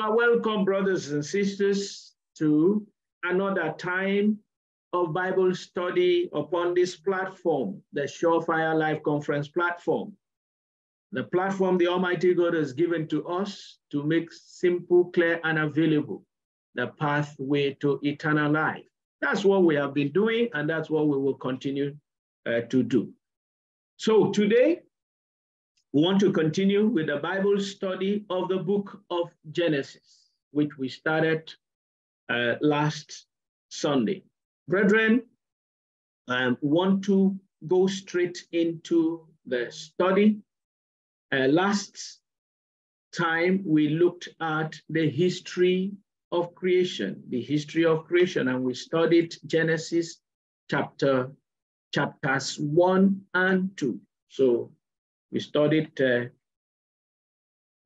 Are welcome, brothers and sisters, to another time of Bible study upon this platform, the Surefire Life Conference platform. The platform the Almighty God has given to us to make simple, clear, and available the pathway to eternal life. That's what we have been doing, and that's what we will continue uh, to do. So today, we want to continue with the Bible study of the book of Genesis, which we started uh, last Sunday. Brethren, I um, want to go straight into the study. Uh, last time we looked at the history of creation, the history of creation, and we studied Genesis chapter chapters one and two. So we studied uh,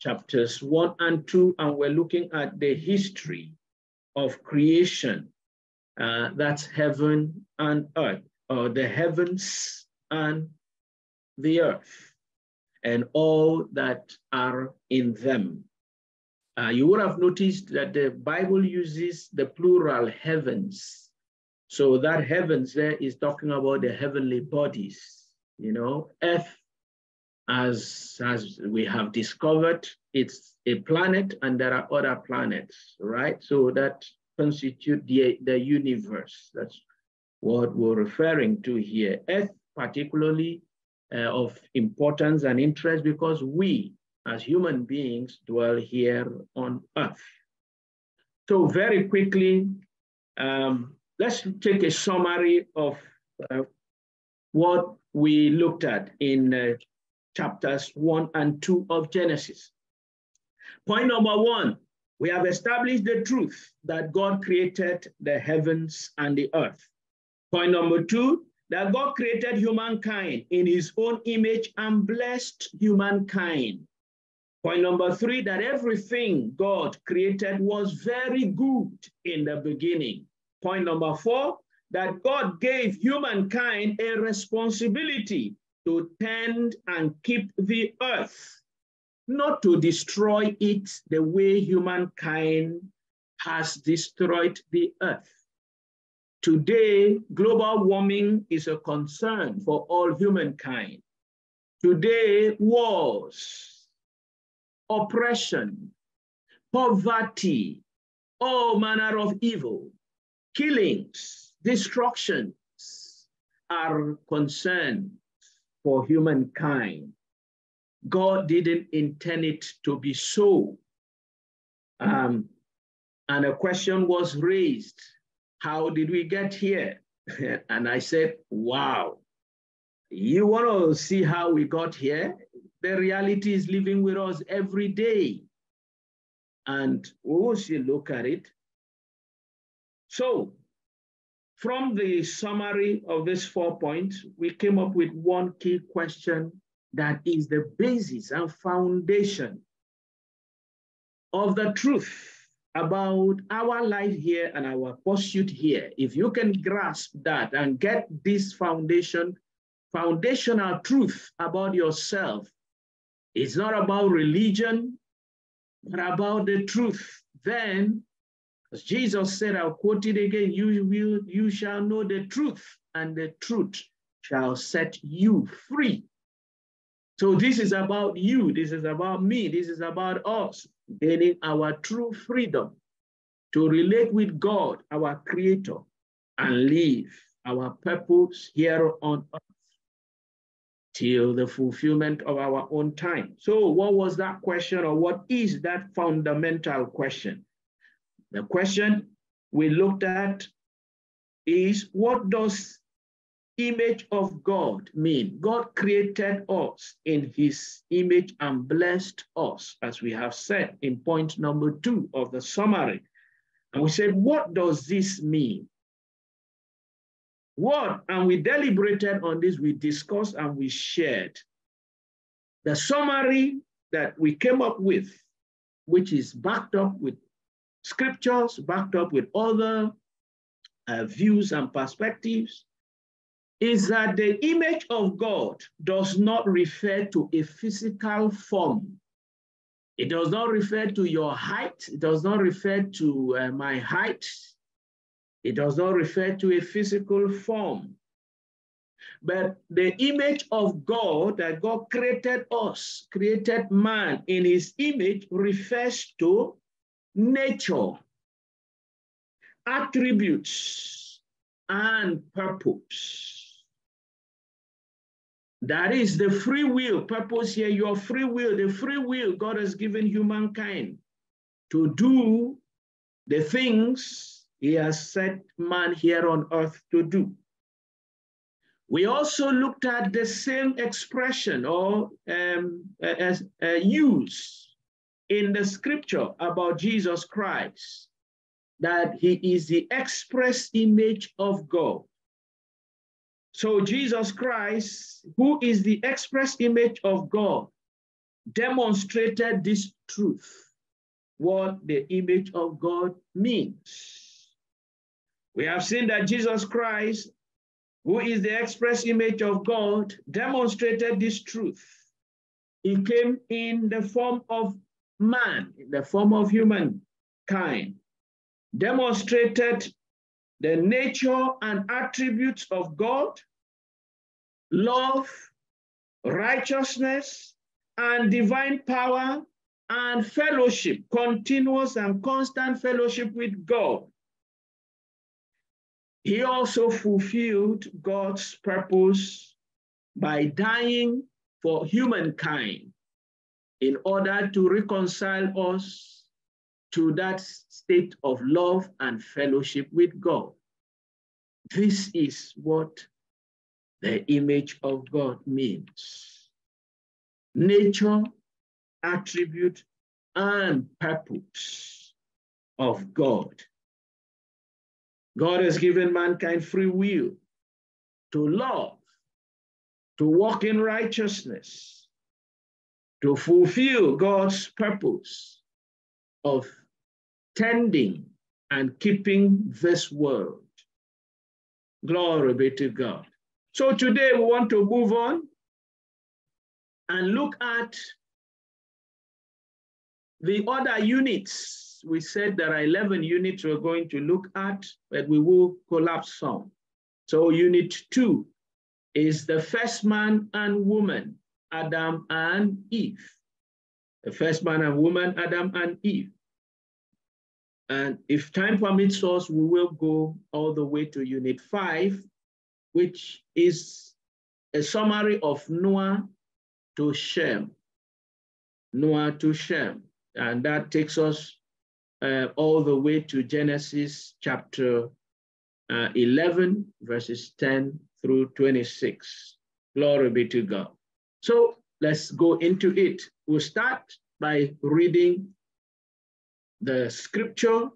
chapters one and two, and we're looking at the history of creation. Uh, that's heaven and earth, or the heavens and the earth, and all that are in them. Uh, you would have noticed that the Bible uses the plural heavens. So that heavens there is talking about the heavenly bodies, you know, earth as, as we have discovered, it's a planet and there are other planets, right? So that constitute the, the universe. That's what we're referring to here. Earth particularly uh, of importance and interest because we as human beings dwell here on earth. So very quickly, um, let's take a summary of uh, what we looked at in uh, chapters 1 and 2 of Genesis. Point number one, we have established the truth that God created the heavens and the earth. Point number two, that God created humankind in his own image and blessed humankind. Point number three, that everything God created was very good in the beginning. Point number four, that God gave humankind a responsibility to tend and keep the earth, not to destroy it the way humankind has destroyed the earth. Today, global warming is a concern for all humankind. Today, wars, oppression, poverty, all manner of evil, killings, destructions are concerned for humankind. God didn't intend it to be so. Um, and a question was raised How did we get here? and I said, Wow, you want to see how we got here? The reality is living with us every day. And we will look at it. So, from the summary of these four points, we came up with one key question that is the basis and foundation of the truth about our life here and our pursuit here. If you can grasp that and get this foundation, foundational truth about yourself, it's not about religion, but about the truth, then as Jesus said, I'll quote it again, you will, you shall know the truth, and the truth shall set you free. So this is about you, this is about me, this is about us gaining our true freedom to relate with God, our creator, and live our purpose here on earth till the fulfillment of our own time. So what was that question or what is that fundamental question? The question we looked at is what does image of God mean? God created us in his image and blessed us, as we have said in point number two of the summary. And we said, what does this mean? What? And we deliberated on this, we discussed and we shared. The summary that we came up with, which is backed up with scriptures backed up with other uh, views and perspectives is that the image of God does not refer to a physical form It does not refer to your height. It does not refer to uh, my height. It does not refer to a physical form. But the image of God that God created us, created man in his image refers to nature, attributes, and purpose. That is the free will purpose here, your free will, the free will God has given humankind to do the things he has set man here on earth to do. We also looked at the same expression or um, as, uh, use in the scripture about Jesus Christ, that he is the express image of God. So Jesus Christ, who is the express image of God, demonstrated this truth, what the image of God means. We have seen that Jesus Christ, who is the express image of God, demonstrated this truth. He came in the form of man, in the form of humankind, demonstrated the nature and attributes of God, love, righteousness, and divine power and fellowship, continuous and constant fellowship with God. He also fulfilled God's purpose by dying for humankind in order to reconcile us to that state of love and fellowship with God. This is what the image of God means. Nature, attribute, and purpose of God. God has given mankind free will to love, to walk in righteousness, to fulfill God's purpose of tending and keeping this world. Glory be to God. So today we want to move on and look at the other units. We said there are 11 units we're going to look at, but we will collapse some. So unit two is the first man and woman, Adam and Eve. The first man and woman, Adam and Eve. And if time permits us, we will go all the way to unit five, which is a summary of Noah to Shem. Noah to Shem. And that takes us uh, all the way to Genesis chapter uh, 11, verses 10 through 26. Glory be to God. So let's go into it. We'll start by reading the scripture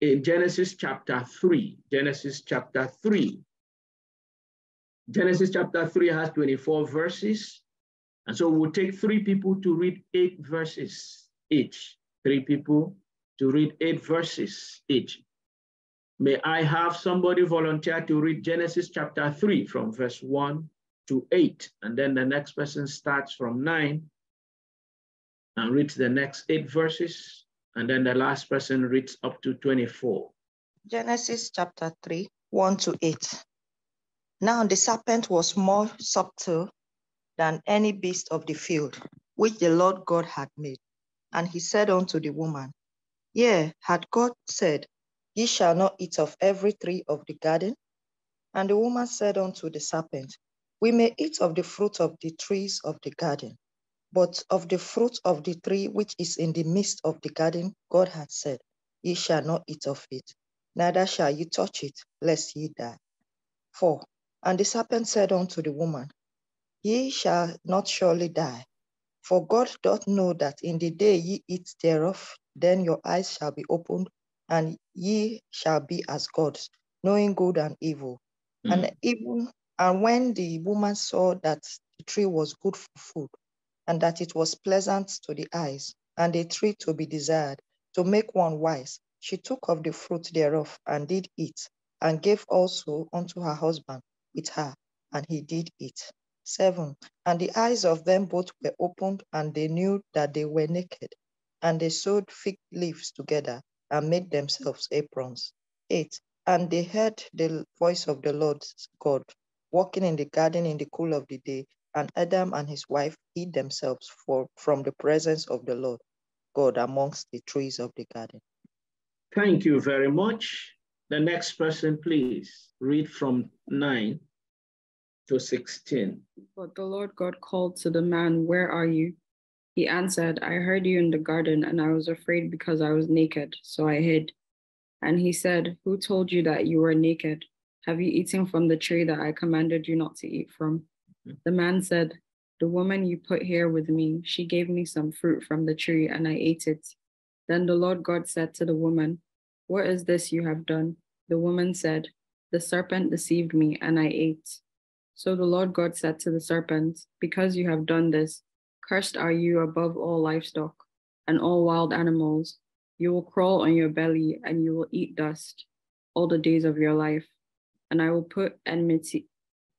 in Genesis chapter 3. Genesis chapter 3. Genesis chapter 3 has 24 verses. And so we'll take three people to read eight verses each. Three people to read eight verses each. May I have somebody volunteer to read Genesis chapter 3 from verse 1 to 8. And then the next person starts from 9 and reads the next eight verses. And then the last person reads up to 24. Genesis chapter 3, 1 to 8. Now the serpent was more subtle than any beast of the field, which the Lord God had made. And he said unto the woman, Yea, had God said, Ye shall not eat of every tree of the garden? And the woman said unto the serpent, We may eat of the fruit of the trees of the garden. But of the fruit of the tree which is in the midst of the garden, God had said, Ye shall not eat of it, neither shall ye touch it, lest ye die. 4. And the serpent said unto the woman, Ye shall not surely die. For God doth know that in the day ye eat thereof, then your eyes shall be opened, and ye shall be as gods, knowing good and evil. Mm. And even and when the woman saw that the tree was good for food, and that it was pleasant to the eyes, and a tree to be desired, to make one wise. She took of the fruit thereof and did eat, and gave also unto her husband with her, and he did eat. Seven. And the eyes of them both were opened, and they knew that they were naked, And they sewed fig leaves together and made themselves aprons. 8. And they heard the voice of the Lord God walking in the garden in the cool of the day, and Adam and his wife hid themselves for, from the presence of the Lord God amongst the trees of the garden. Thank you very much. The next person, please read from 9 to 16. But the Lord God called to the man, Where are you? He answered, I heard you in the garden, and I was afraid because I was naked, so I hid. And he said, Who told you that you were naked? Have you eaten from the tree that I commanded you not to eat from? The man said, The woman you put here with me, she gave me some fruit from the tree, and I ate it. Then the Lord God said to the woman, What is this you have done? The woman said, The serpent deceived me, and I ate. So the Lord God said to the serpent, Because you have done this, cursed are you above all livestock and all wild animals. You will crawl on your belly, and you will eat dust all the days of your life and I will put enmity,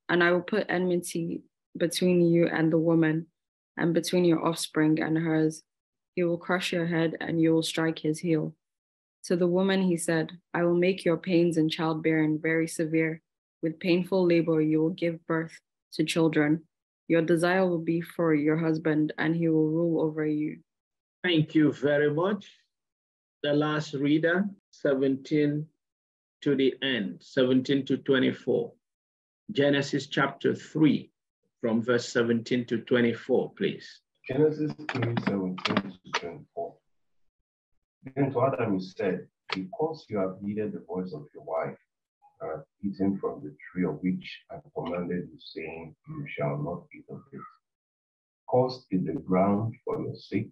and I will put enmity between you and the woman, and between your offspring and hers. He will crush your head, and you will strike his heel. To the woman he said, I will make your pains in childbearing very severe. With painful labor, you will give birth to children. Your desire will be for your husband, and he will rule over you. Thank you very much. The last reader, 17 to the end, 17 to 24. Genesis chapter 3, from verse 17 to 24, please. Genesis 3, 17 to 24. Then to Adam he said, Because you have heeded the voice of your wife, and have eaten from the tree of which I commanded you, saying, You shall not eat of it. Cursed is the ground for your sake.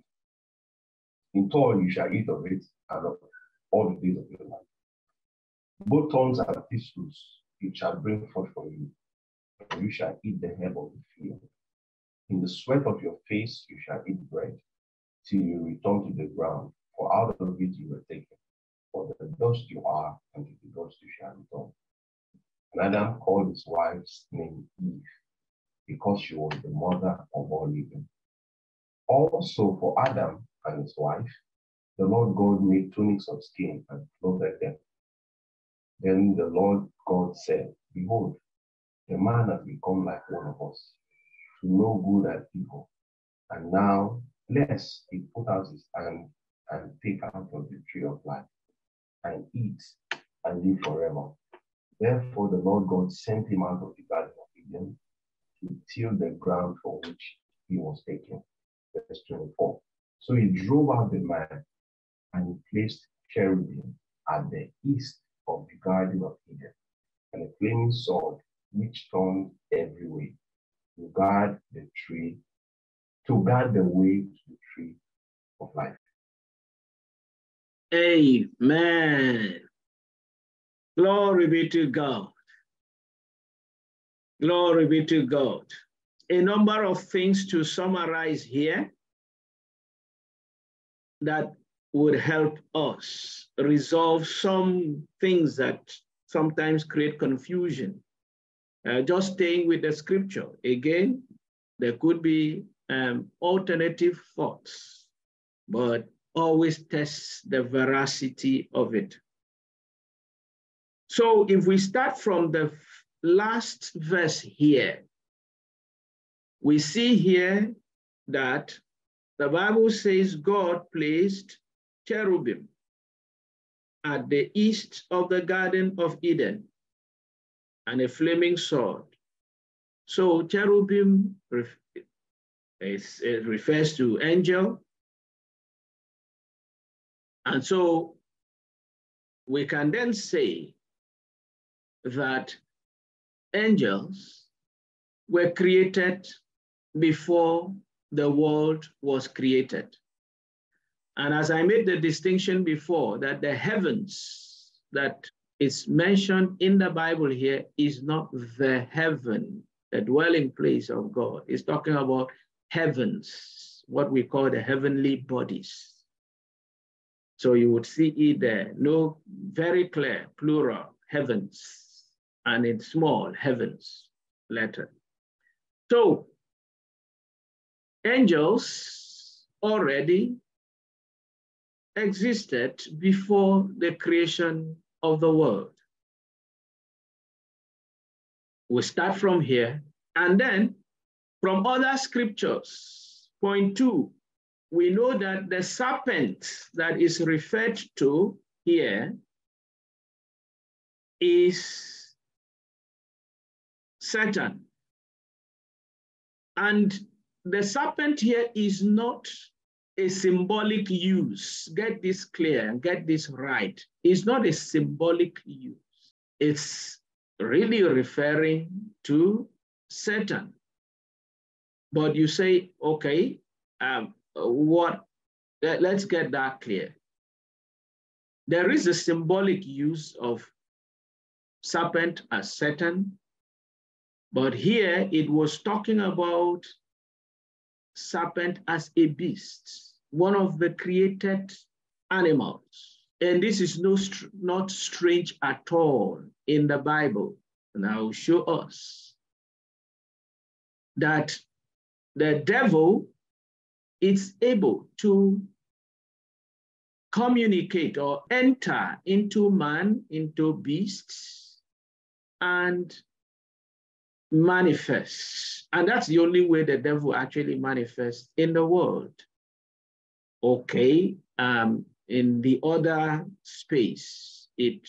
In toil you shall eat of it, and of all the days of your life. Both thorns and thistles it shall bring forth for you, and you shall eat the herb of the field. In the sweat of your face you shall eat bread, till you return to the ground, for out of it you were taken. For the dust you are, and to the dust you shall return. And Adam called his wife's name Eve, because she was the mother of all living. Also for Adam and his wife, the Lord God made tunics of skin and clothed them. Then the Lord God said, Behold, the man has become like one of us, to know good and evil. And now, lest he put out his hand and take out of the tree of life and eat and live forever. Therefore, the Lord God sent him out of the Garden of Eden to till the ground for which he was taken. Verse 24. So he drove out the man and he placed cherubim at the east of the Garden of Eden, and a flaming sword which turned every way to guard the tree, to guard the way to the tree of life. Amen. Glory be to God. Glory be to God. A number of things to summarize here that would help us resolve some things that sometimes create confusion. Uh, just staying with the scripture, again, there could be um, alternative thoughts, but always test the veracity of it. So if we start from the last verse here, we see here that the Bible says God placed cherubim at the east of the Garden of Eden and a flaming sword. So cherubim it refers to angel. And so we can then say that angels were created before the world was created. And as I made the distinction before, that the heavens that is mentioned in the Bible here is not the heaven, the dwelling place of God. It's talking about heavens, what we call the heavenly bodies. So you would see it there, no, very clear, plural, heavens, and in small, heavens, letter. So angels already existed before the creation of the world. We start from here and then from other scriptures. Point two, we know that the serpent that is referred to here is Satan. And the serpent here is not a symbolic use. Get this clear and get this right. It's not a symbolic use. It's really referring to Satan. But you say, okay, um, what? Let's get that clear. There is a symbolic use of serpent as Satan, but here it was talking about serpent as a beast, one of the created animals. And this is no, not strange at all in the Bible. And I will show us that the devil is able to communicate or enter into man, into beasts, and manifest. And that's the only way the devil actually manifests in the world. Okay, um, in the other space, it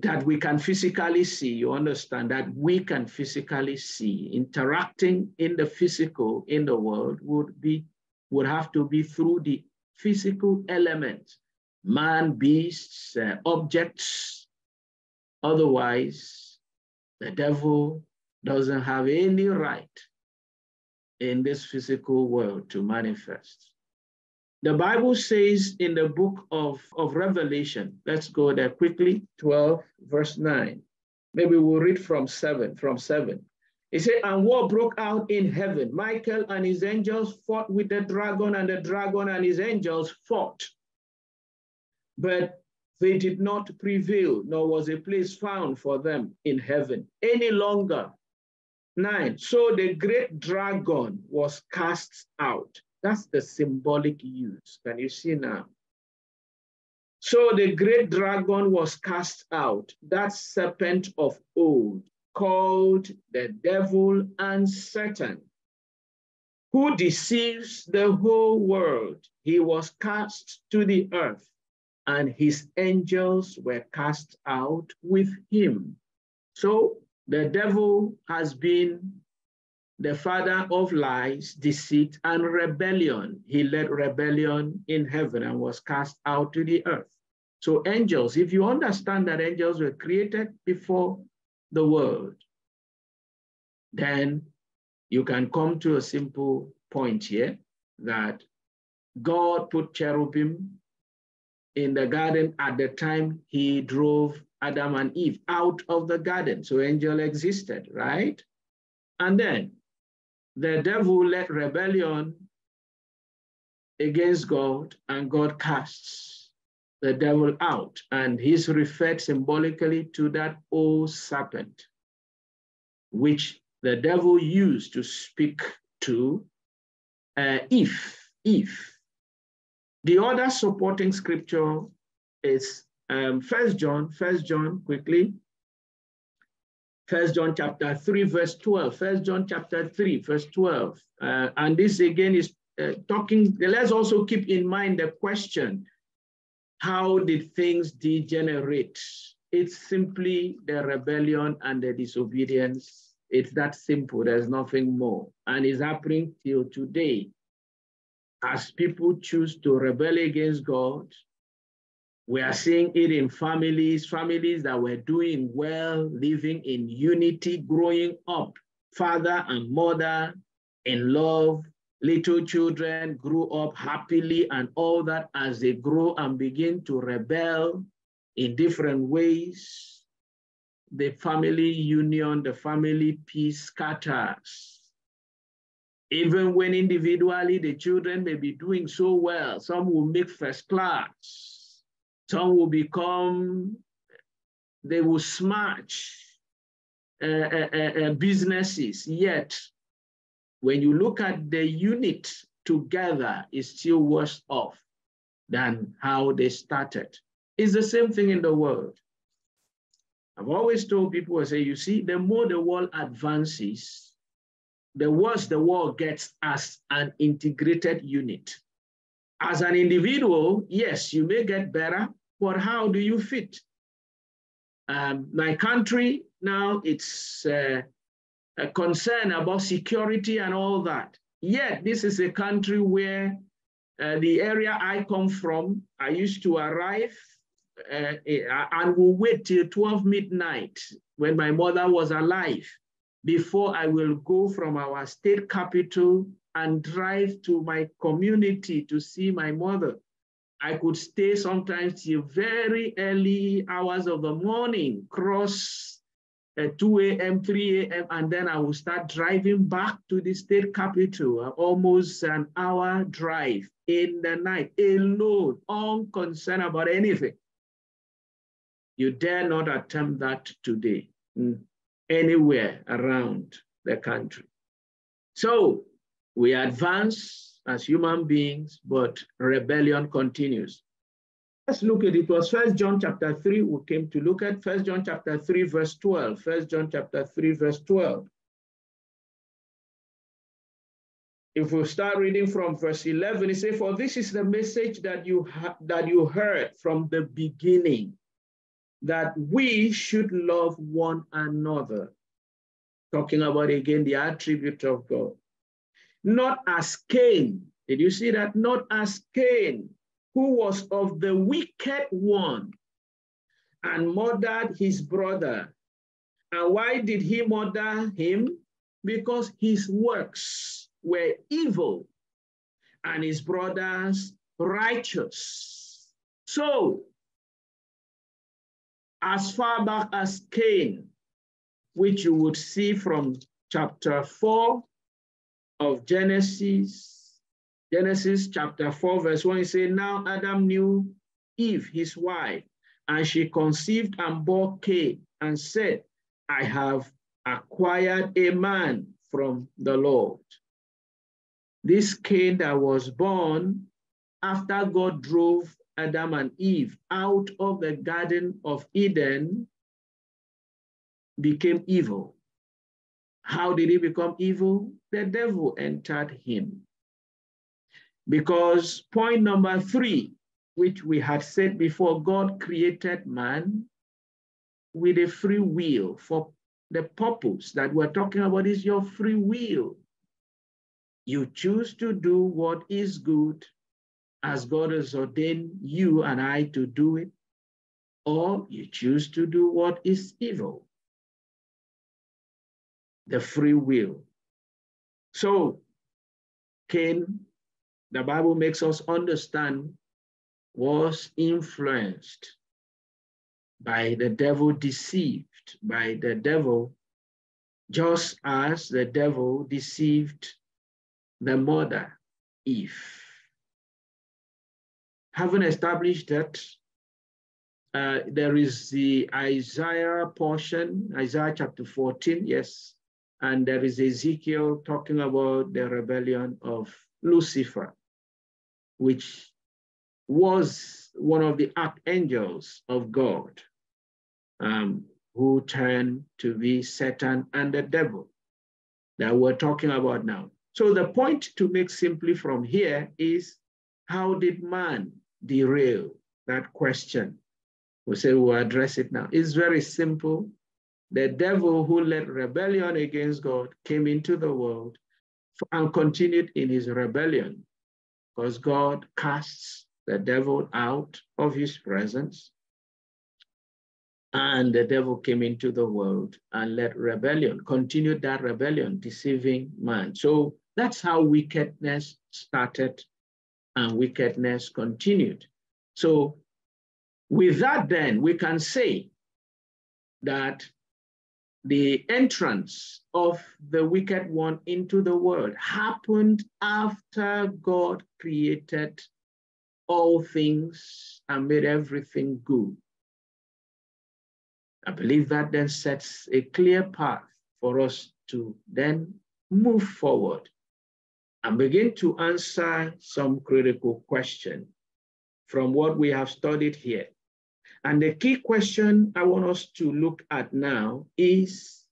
that we can physically see, you understand that we can physically see interacting in the physical in the world would be would have to be through the physical element, man, beasts, uh, objects. Otherwise, the devil doesn't have any right in this physical world to manifest. The Bible says in the book of, of Revelation, let's go there quickly, 12, verse 9. Maybe we'll read from 7, from 7. It said, and war broke out in heaven. Michael and his angels fought with the dragon, and the dragon and his angels fought. But they did not prevail, nor was a place found for them in heaven any longer. Nine, so the great dragon was cast out. That's the symbolic use. Can you see now? So the great dragon was cast out, that serpent of old, called the devil and Satan, who deceives the whole world. He was cast to the earth, and his angels were cast out with him. So the devil has been the father of lies, deceit, and rebellion. He led rebellion in heaven and was cast out to the earth. So, angels, if you understand that angels were created before the world, then you can come to a simple point here that God put cherubim in the garden at the time he drove Adam and Eve out of the garden. So angel existed, right? And then the devil led rebellion against God and God casts the devil out. And he's referred symbolically to that old serpent, which the devil used to speak to uh, if, if. The other supporting scripture is um, First John, First John, quickly. First John chapter 3, verse 12. First John chapter 3, verse 12. Uh, and this again is uh, talking, let's also keep in mind the question, how did things degenerate? It's simply the rebellion and the disobedience. It's that simple, there's nothing more. And it's happening till today. As people choose to rebel against God, we are seeing it in families, families that were doing well, living in unity, growing up, father and mother in love, little children grew up happily and all that as they grow and begin to rebel in different ways, the family union, the family peace scatters. Even when individually the children may be doing so well, some will make first class, some will become, they will smash uh, uh, uh, uh, businesses, yet when you look at the unit together, it's still worse off. than how they started. It's the same thing in the world. I've always told people, I say, you see, the more the world advances, the worse the world gets as an integrated unit. As an individual, yes, you may get better, but how do you fit? Um, my country now, it's uh, a concern about security and all that. Yet, this is a country where uh, the area I come from, I used to arrive uh, and will wait till 12 midnight when my mother was alive before I will go from our state capital and drive to my community to see my mother. I could stay sometimes till very early hours of the morning, cross at 2 a.m., 3 a.m., and then I will start driving back to the state capital, uh, almost an hour drive in the night, alone, unconcerned about anything. You dare not attempt that today, mm, anywhere around the country. So we advance as human beings, but rebellion continues. Let's look at it. Was First John chapter 3 we came to look at. First John chapter 3, verse 12. First John chapter 3, verse 12. If we start reading from verse 11, it says, For this is the message that you, that you heard from the beginning, that we should love one another. Talking about again the attribute of God. Not as Cain. Did you see that? Not as Cain who was of the wicked one and murdered his brother. And why did he murder him? Because his works were evil and his brothers righteous. So, as far back as Cain, which you would see from chapter 4 of Genesis, Genesis chapter 4, verse 1, it says, Now Adam knew Eve, his wife, and she conceived and bore Cain and said, I have acquired a man from the Lord. This Cain that was born after God drove Adam and Eve out of the Garden of Eden became evil. How did he become evil? The devil entered him. Because point number three, which we had said before, God created man with a free will for the purpose that we're talking about is your free will. You choose to do what is good as God has ordained you and I to do it, or you choose to do what is evil. The free will. So Cain the Bible makes us understand, was influenced by the devil, deceived by the devil, just as the devil deceived the mother, Eve. Having established that, uh, there is the Isaiah portion, Isaiah chapter 14, yes, and there is Ezekiel talking about the rebellion of Lucifer which was one of the archangels of God, um, who turned to be Satan and the devil that we're talking about now. So the point to make simply from here is how did man derail that question? We say we'll address it now. It's very simple. The devil who led rebellion against God came into the world and continued in his rebellion because God casts the devil out of his presence. And the devil came into the world and led rebellion, continued that rebellion, deceiving man. So that's how wickedness started and wickedness continued. So with that, then, we can say that the entrance of the wicked one into the world happened after God created all things and made everything good. I believe that then sets a clear path for us to then move forward and begin to answer some critical questions. from what we have studied here. And the key question I want us to look at now is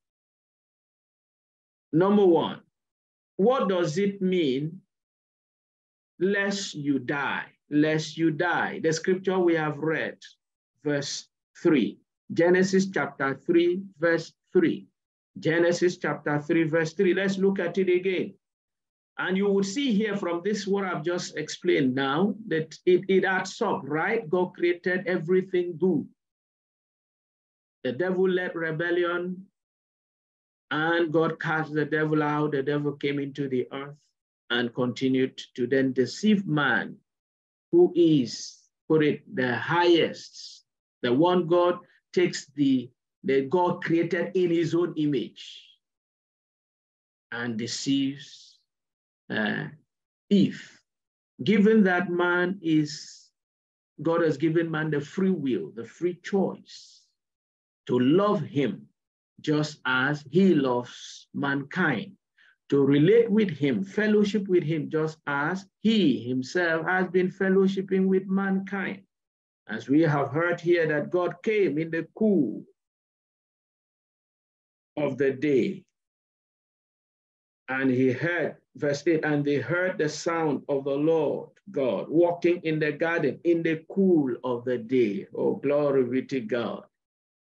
number one, what does it mean, lest you die? Lest you die. The scripture we have read, verse 3, Genesis chapter 3, verse 3. Genesis chapter 3, verse 3. Let's look at it again. And you will see here from this, what I've just explained now, that it, it adds up, right? God created everything good. The devil led rebellion, and God cast the devil out. The devil came into the earth and continued to then deceive man, who is, put it, the highest, the one God takes the, the God created in his own image and deceives uh, if given that man is, God has given man the free will, the free choice to love him just as he loves mankind, to relate with him, fellowship with him, just as he himself has been fellowshipping with mankind. As we have heard here that God came in the cool of the day and he heard verse 8, and they heard the sound of the Lord God walking in the garden in the cool of the day. Oh, glory be to God.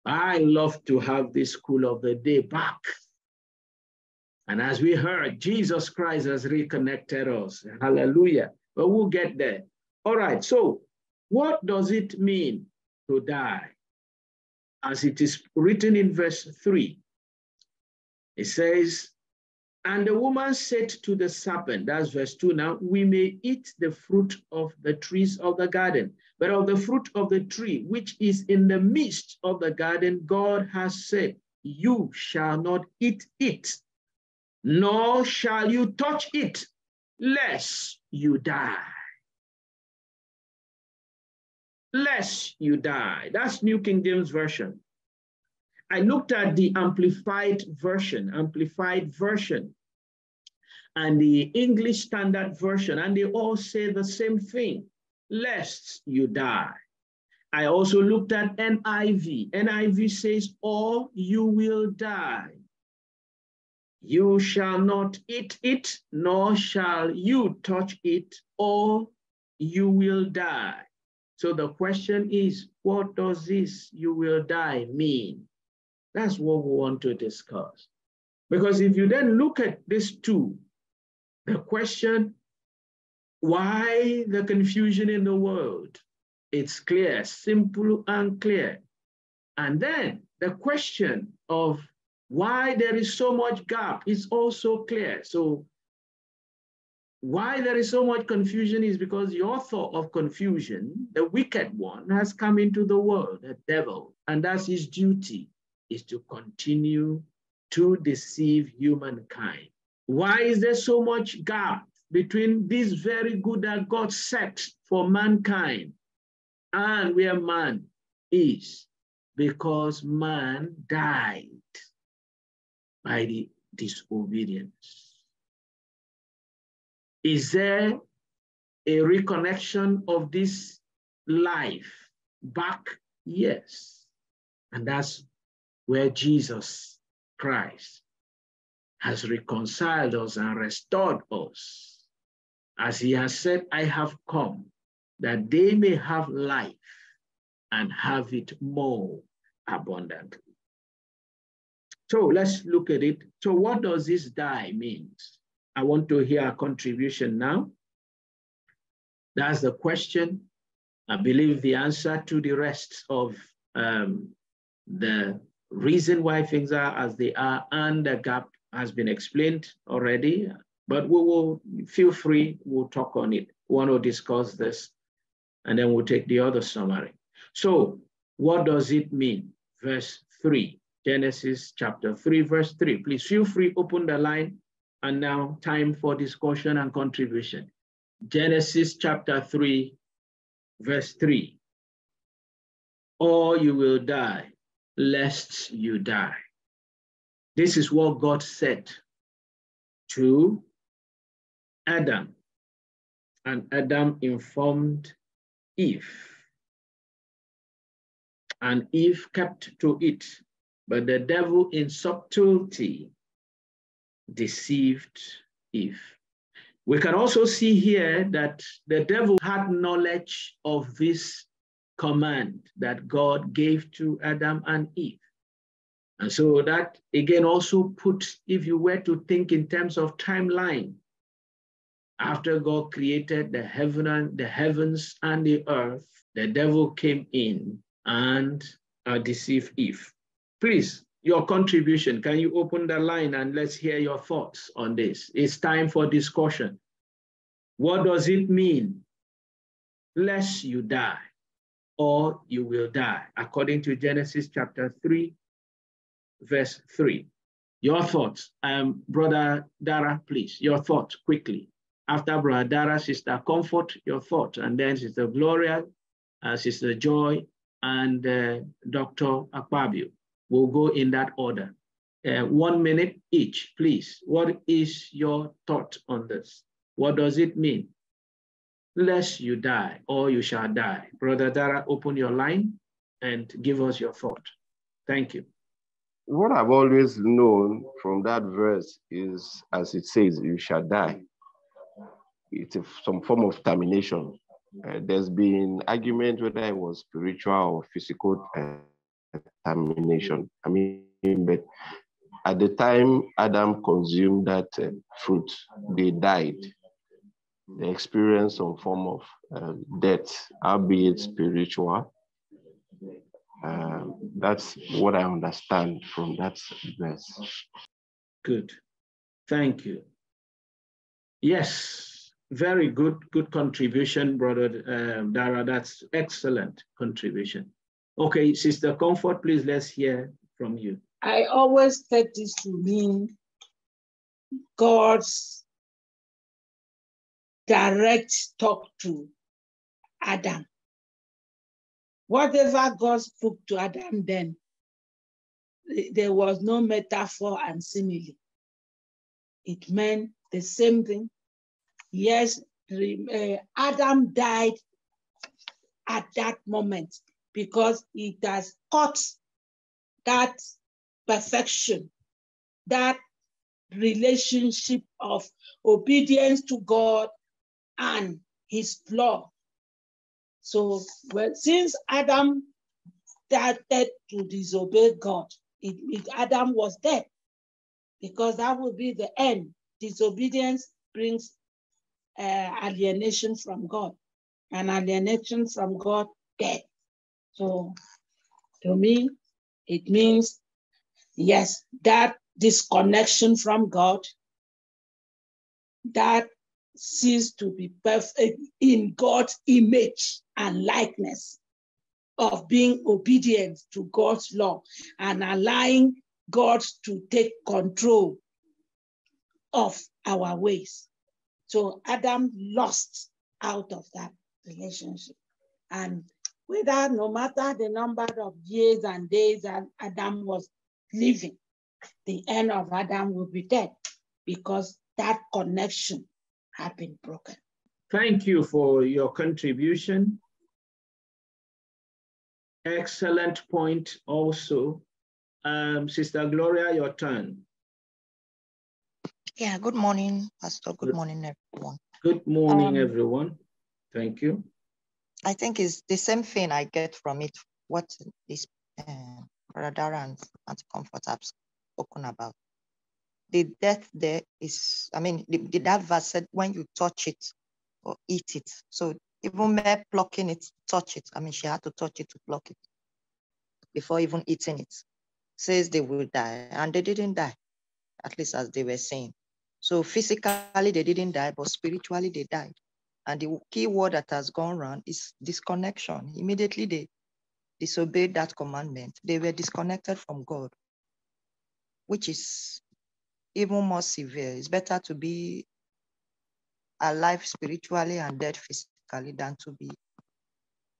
I love to have this cool of the day back. And as we heard, Jesus Christ has reconnected us. Hallelujah. But we'll get there. All right. So, what does it mean to die? As it is written in verse 3, it says, and the woman said to the serpent, that's verse 2 now, we may eat the fruit of the trees of the garden, but of the fruit of the tree which is in the midst of the garden, God has said, You shall not eat it, nor shall you touch it, lest you die. Lest you die. That's New King James Version. I looked at the amplified version, amplified version and the English Standard Version, and they all say the same thing, lest you die. I also looked at NIV. NIV says, or you will die. You shall not eat it, nor shall you touch it, or you will die. So the question is, what does this you will die mean? That's what we want to discuss. Because if you then look at these two, the question, why the confusion in the world? It's clear, simple and clear. And then the question of why there is so much gap is also clear. So why there is so much confusion is because the author of confusion, the wicked one, has come into the world, the devil, and that's his duty, is to continue to deceive humankind. Why is there so much gap between this very good that God set for mankind and where man is? Because man died by the disobedience. Is there a reconnection of this life back? Yes. And that's where Jesus Christ has reconciled us and restored us. As he has said, I have come that they may have life and have it more abundantly. So let's look at it. So what does this die mean? I want to hear a contribution now. That's the question. I believe the answer to the rest of um, the reason why things are as they are and the gap has been explained already, but we will feel free, we'll talk on it. We want to discuss this, and then we'll take the other summary. So what does it mean? Verse three, Genesis chapter three, verse three. Please feel free, open the line, and now time for discussion and contribution. Genesis chapter three, verse three. Or you will die, lest you die. This is what God said to Adam. And Adam informed Eve. And Eve kept to it. But the devil in subtlety deceived Eve. We can also see here that the devil had knowledge of this command that God gave to Adam and Eve. And so that again also puts, if you were to think in terms of timeline, after God created the heaven and the heavens and the earth, the devil came in and uh, deceived Eve. Please, your contribution. Can you open the line and let's hear your thoughts on this? It's time for discussion. What does it mean? Lest you die or you will die, according to Genesis chapter 3, verse 3. Your thoughts, um, Brother Dara, please, your thoughts quickly. After Brother Dara, Sister Comfort, your thoughts, and then Sister Gloria, uh, Sister Joy, and uh, Dr. Akpabio. We'll go in that order. Uh, one minute each, please. What is your thought on this? What does it mean? Lest you die or you shall die. Brother Dara, open your line and give us your thought. Thank you. What I've always known from that verse is, as it says, you shall die. It's a, some form of termination. Uh, there's been argument whether it was spiritual or physical uh, termination. I mean, but at the time Adam consumed that uh, fruit, they died. They experienced some form of uh, death, albeit spiritual. Uh, that's what I understand from that verse. Good. Thank you. Yes, very good, good contribution, Brother um, Dara. That's excellent contribution. Okay, Sister Comfort, please let's hear from you. I always take this to mean God's direct talk to Adam. Whatever God spoke to Adam then, there was no metaphor and simile. It meant the same thing. Yes, uh, Adam died at that moment because it has caught that perfection, that relationship of obedience to God and his law. So well, since Adam started to disobey God, it, it, Adam was dead because that would be the end. Disobedience brings uh, alienation from God, and alienation from God, death. So to me, it means, yes, that disconnection from God, that cease to be perfect in God's image and likeness of being obedient to God's law and allowing God to take control of our ways. So Adam lost out of that relationship. And whether no matter the number of years and days that Adam was living, the end of Adam will be dead because that connection had been broken. Thank you for your contribution. Excellent point also. Um, Sister Gloria, your turn. Yeah, good morning, Pastor. Good, morning, everyone. Good morning, um, everyone. Thank you. I think it's the same thing I get from it, what this uh, Brother and Auntie Comfort have spoken about the death there is, I mean, the, the, that verse said when you touch it or eat it. So even mere plucking it, touch it. I mean, she had to touch it to pluck it before even eating it. Says they will die, and they didn't die, at least as they were saying. So physically they didn't die, but spiritually they died. And the key word that has gone around is disconnection. Immediately they disobeyed that commandment. They were disconnected from God, which is even more severe. It's better to be alive spiritually and dead physically than to be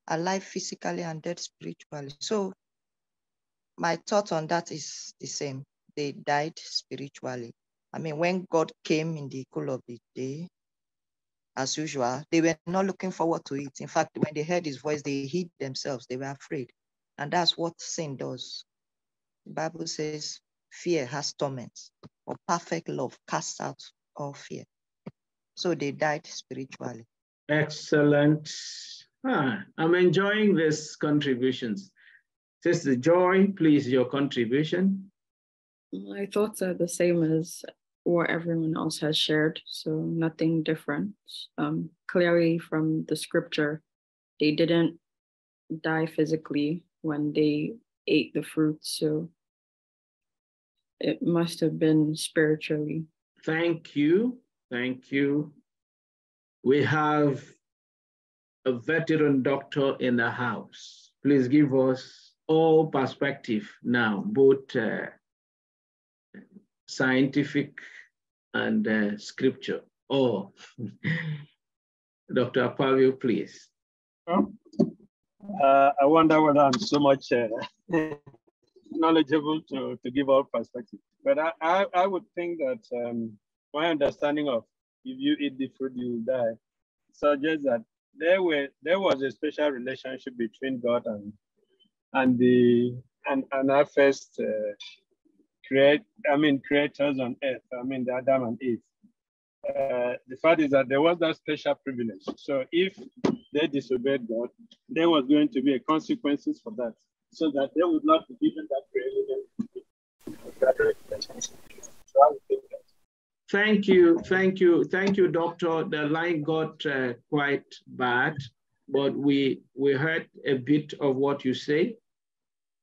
alive physically and dead spiritually. So my thought on that is the same. They died spiritually. I mean, when God came in the cool of the day, as usual. They were not looking forward to it. In fact, when they heard his voice, they hid themselves. They were afraid. And that's what sin does. The Bible says fear has torments, but perfect love casts out all fear. So they died spiritually. Excellent. Ah, I'm enjoying this contributions. Sister Joy, please, your contribution. My thoughts are the same as what everyone else has shared, so nothing different. Um, clearly, from the scripture, they didn't die physically when they ate the fruit, so it must have been spiritually. Thank you. Thank you. We have a veteran doctor in the house. Please give us all perspective now, both uh, scientific and uh, scripture. Oh, Dr. Akpabio, please. Uh, I wonder whether I'm so much uh, knowledgeable to, to give out perspective. But I, I, I would think that um, my understanding of if you eat the fruit, you will die suggests that there were there was a special relationship between God and and the and, and our first uh, create I mean creators on earth. I mean the Adam and Eve. Uh, the fact is that there was that special privilege. So if they disobeyed God, there was going to be a consequences for that, so that they would not be given that privilege. So I would think Thank you, thank you, thank you, doctor. The line got uh, quite bad, but we we heard a bit of what you say.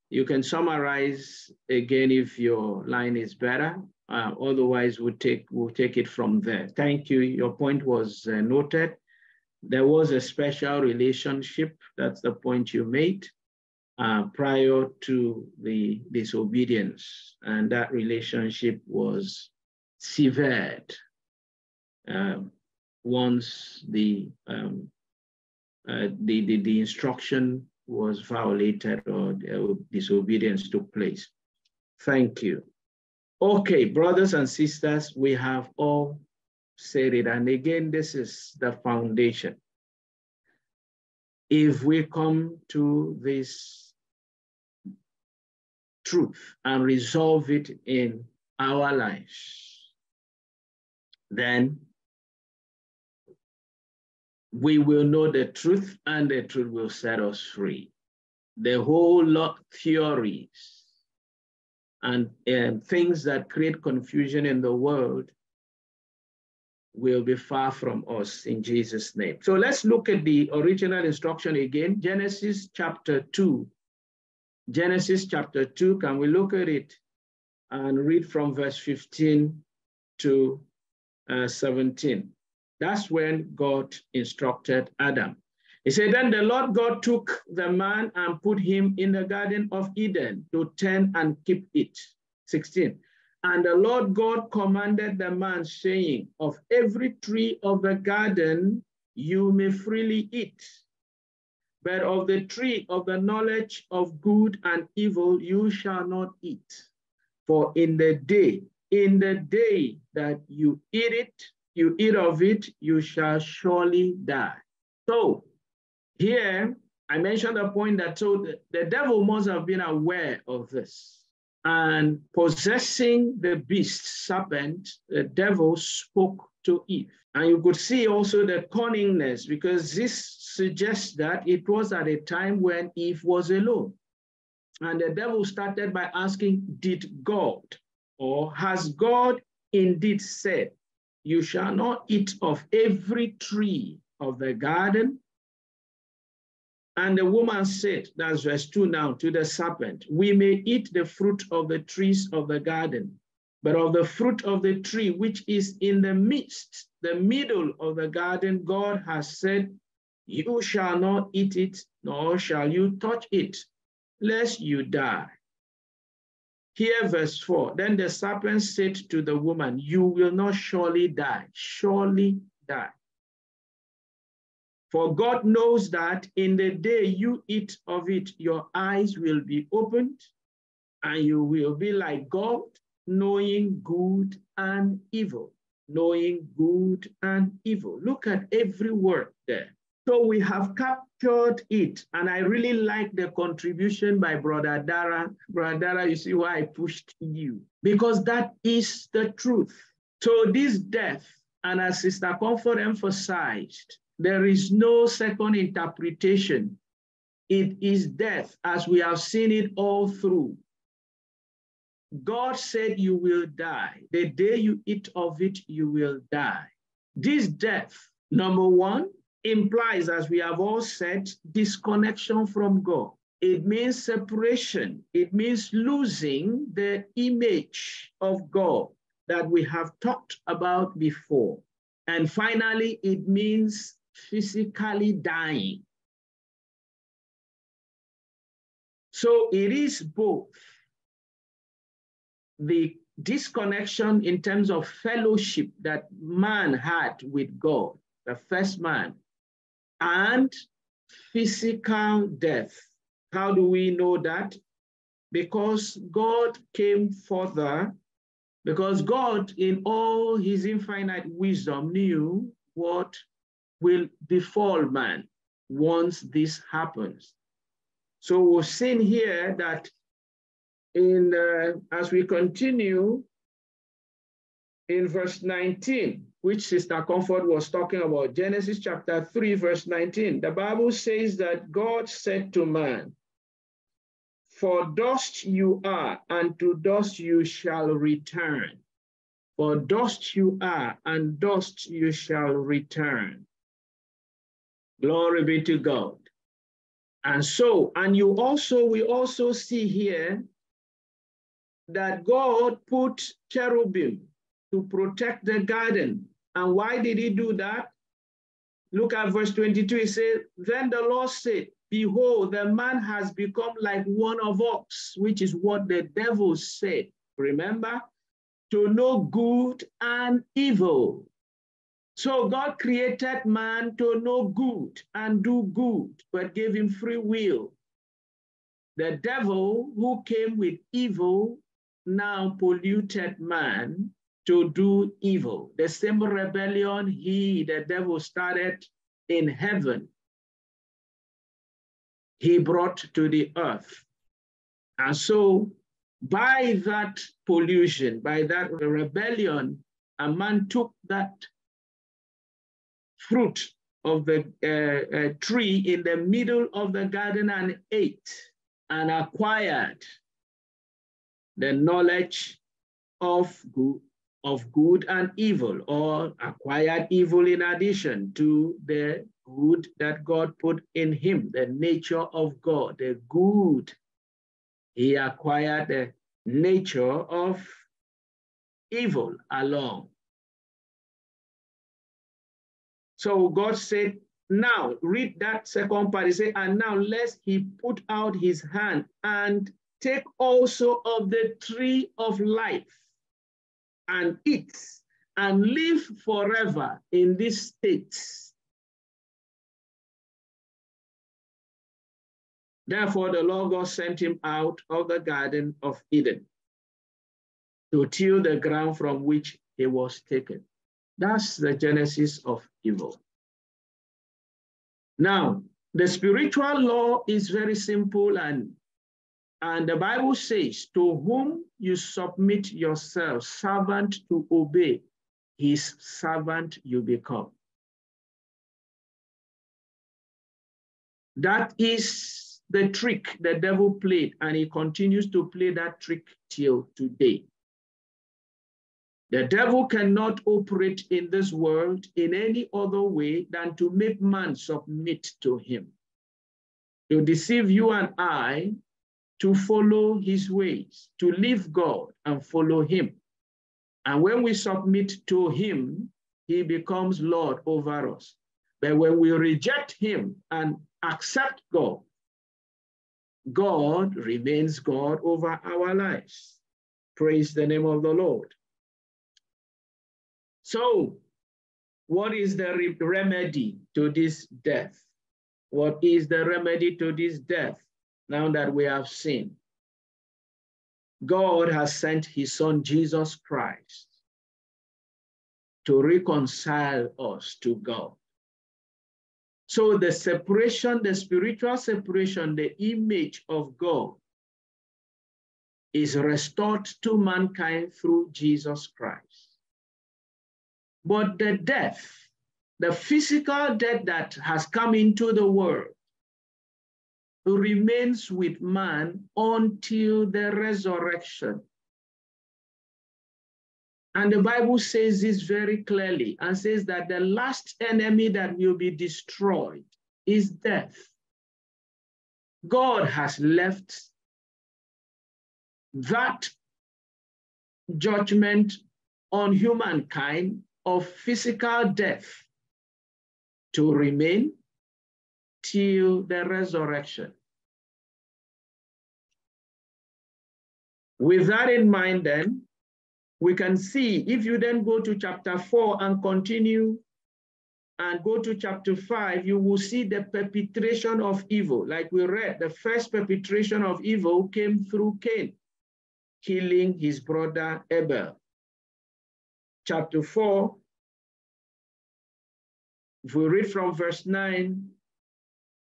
You can summarize again if your line is better. Uh, otherwise, we'll take we'll take it from there. Thank you. Your point was uh, noted. There was a special relationship. That's the point you made uh, prior to the disobedience, and that relationship was severed um, once the, um, uh, the, the, the, instruction was violated or disobedience took place. Thank you. Okay, brothers and sisters, we have all said it. And again, this is the foundation. If we come to this truth and resolve it in our lives, then we will know the truth and the truth will set us free. The whole lot theories and, things that create confusion in the world will be far from us in Jesus' name. So let's look at the original instruction again, Genesis chapter 2. Genesis chapter 2, can we look at it and read from verse 15 to uh, 17. That's when God instructed Adam. He said, Then the Lord God took the man and put him in the Garden of Eden to tend and keep it. 16. And the Lord God commanded the man, saying, Of every tree of the garden you may freely eat, but of the tree of the knowledge of good and evil you shall not eat. For in the day in the day that you eat it, you eat of it, you shall surely die. So here, I mentioned the point that so the, the devil must have been aware of this. And possessing the beast, serpent, the devil spoke to Eve. And you could see also the cunningness because this suggests that it was at a time when Eve was alone. And the devil started by asking, Did God or has God indeed said, You shall not eat of every tree of the garden? And the woman said, that's verse 2 now, to the serpent, We may eat the fruit of the trees of the garden, but of the fruit of the tree which is in the midst, the middle of the garden, God has said, You shall not eat it, nor shall you touch it, lest you die. Here, verse 4 Then the serpent said to the woman, You will not surely die, surely die. For God knows that in the day you eat of it, your eyes will be opened, and you will be like God, knowing good and evil. knowing good and evil. Look at every word there. So we have captured it. And I really like the contribution by Brother Dara. Brother Dara, you see why I pushed you? Because that is the truth. So this death, and as Sister Comfort emphasized, there is no second interpretation. It is death, as we have seen it all through. God said you will die. The day you eat of it, you will die. This death, number one, implies, as we have all said, disconnection from God. It means separation. It means losing the image of God that we have talked about before. And finally, it means physically dying. So it is both the disconnection in terms of fellowship that man had with God, the first man, and physical death. How do we know that? Because God came further, because God, in all his infinite wisdom, knew what will befall man once this happens. So we've seen here that in uh, as we continue in verse 19, which Sister Comfort was talking about, Genesis chapter 3, verse 19, the Bible says that God said to man, For dust you are, and to dust you shall return. For dust you are, and dust you shall return. Glory be to God. And so, and you also, we also see here that God put cherubim to protect the garden. And why did he do that? Look at verse 22. He said, Then the Lord said, Behold, the man has become like one of us, which is what the devil said. Remember? To know good and evil. So God created man to know good and do good, but gave him free will. The devil who came with evil now polluted man to do evil. The same rebellion he, the devil, started in heaven, he brought to the earth. And so, by that pollution, by that rebellion, a man took that fruit of the uh, uh, tree in the middle of the garden and ate and acquired the knowledge of good, of good and evil, or acquired evil in addition to the good that God put in him, the nature of God, the good. He acquired the nature of evil along. So God said, now read that second part. He said, and now lest he put out his hand and take also of the tree of life and eat and live forever in this state. Therefore, the Lord God sent him out of the Garden of Eden to till the ground from which he was taken. That's the genesis of evil. Now, the spiritual law is very simple and and the Bible says, to whom you submit yourself, servant to obey, his servant you become. That is the trick the devil played, and he continues to play that trick till today. The devil cannot operate in this world in any other way than to make man submit to him. To deceive you and I to follow his ways, to leave God and follow him. And when we submit to him, he becomes Lord over us. But when we reject him and accept God, God remains God over our lives. Praise the name of the Lord. So, what is the re remedy to this death? What is the remedy to this death? Now that we have seen. God has sent his son Jesus Christ to reconcile us to God. So the separation, the spiritual separation, the image of God is restored to mankind through Jesus Christ. But the death, the physical death that has come into the world, remains with man until the resurrection. And the Bible says this very clearly and says that the last enemy that will be destroyed is death. God has left that judgment on humankind of physical death to remain till the resurrection. With that in mind, then, we can see if you then go to chapter 4 and continue and go to chapter 5, you will see the perpetration of evil. Like we read, the first perpetration of evil came through Cain, killing his brother Abel. Chapter 4, if we read from verse 9,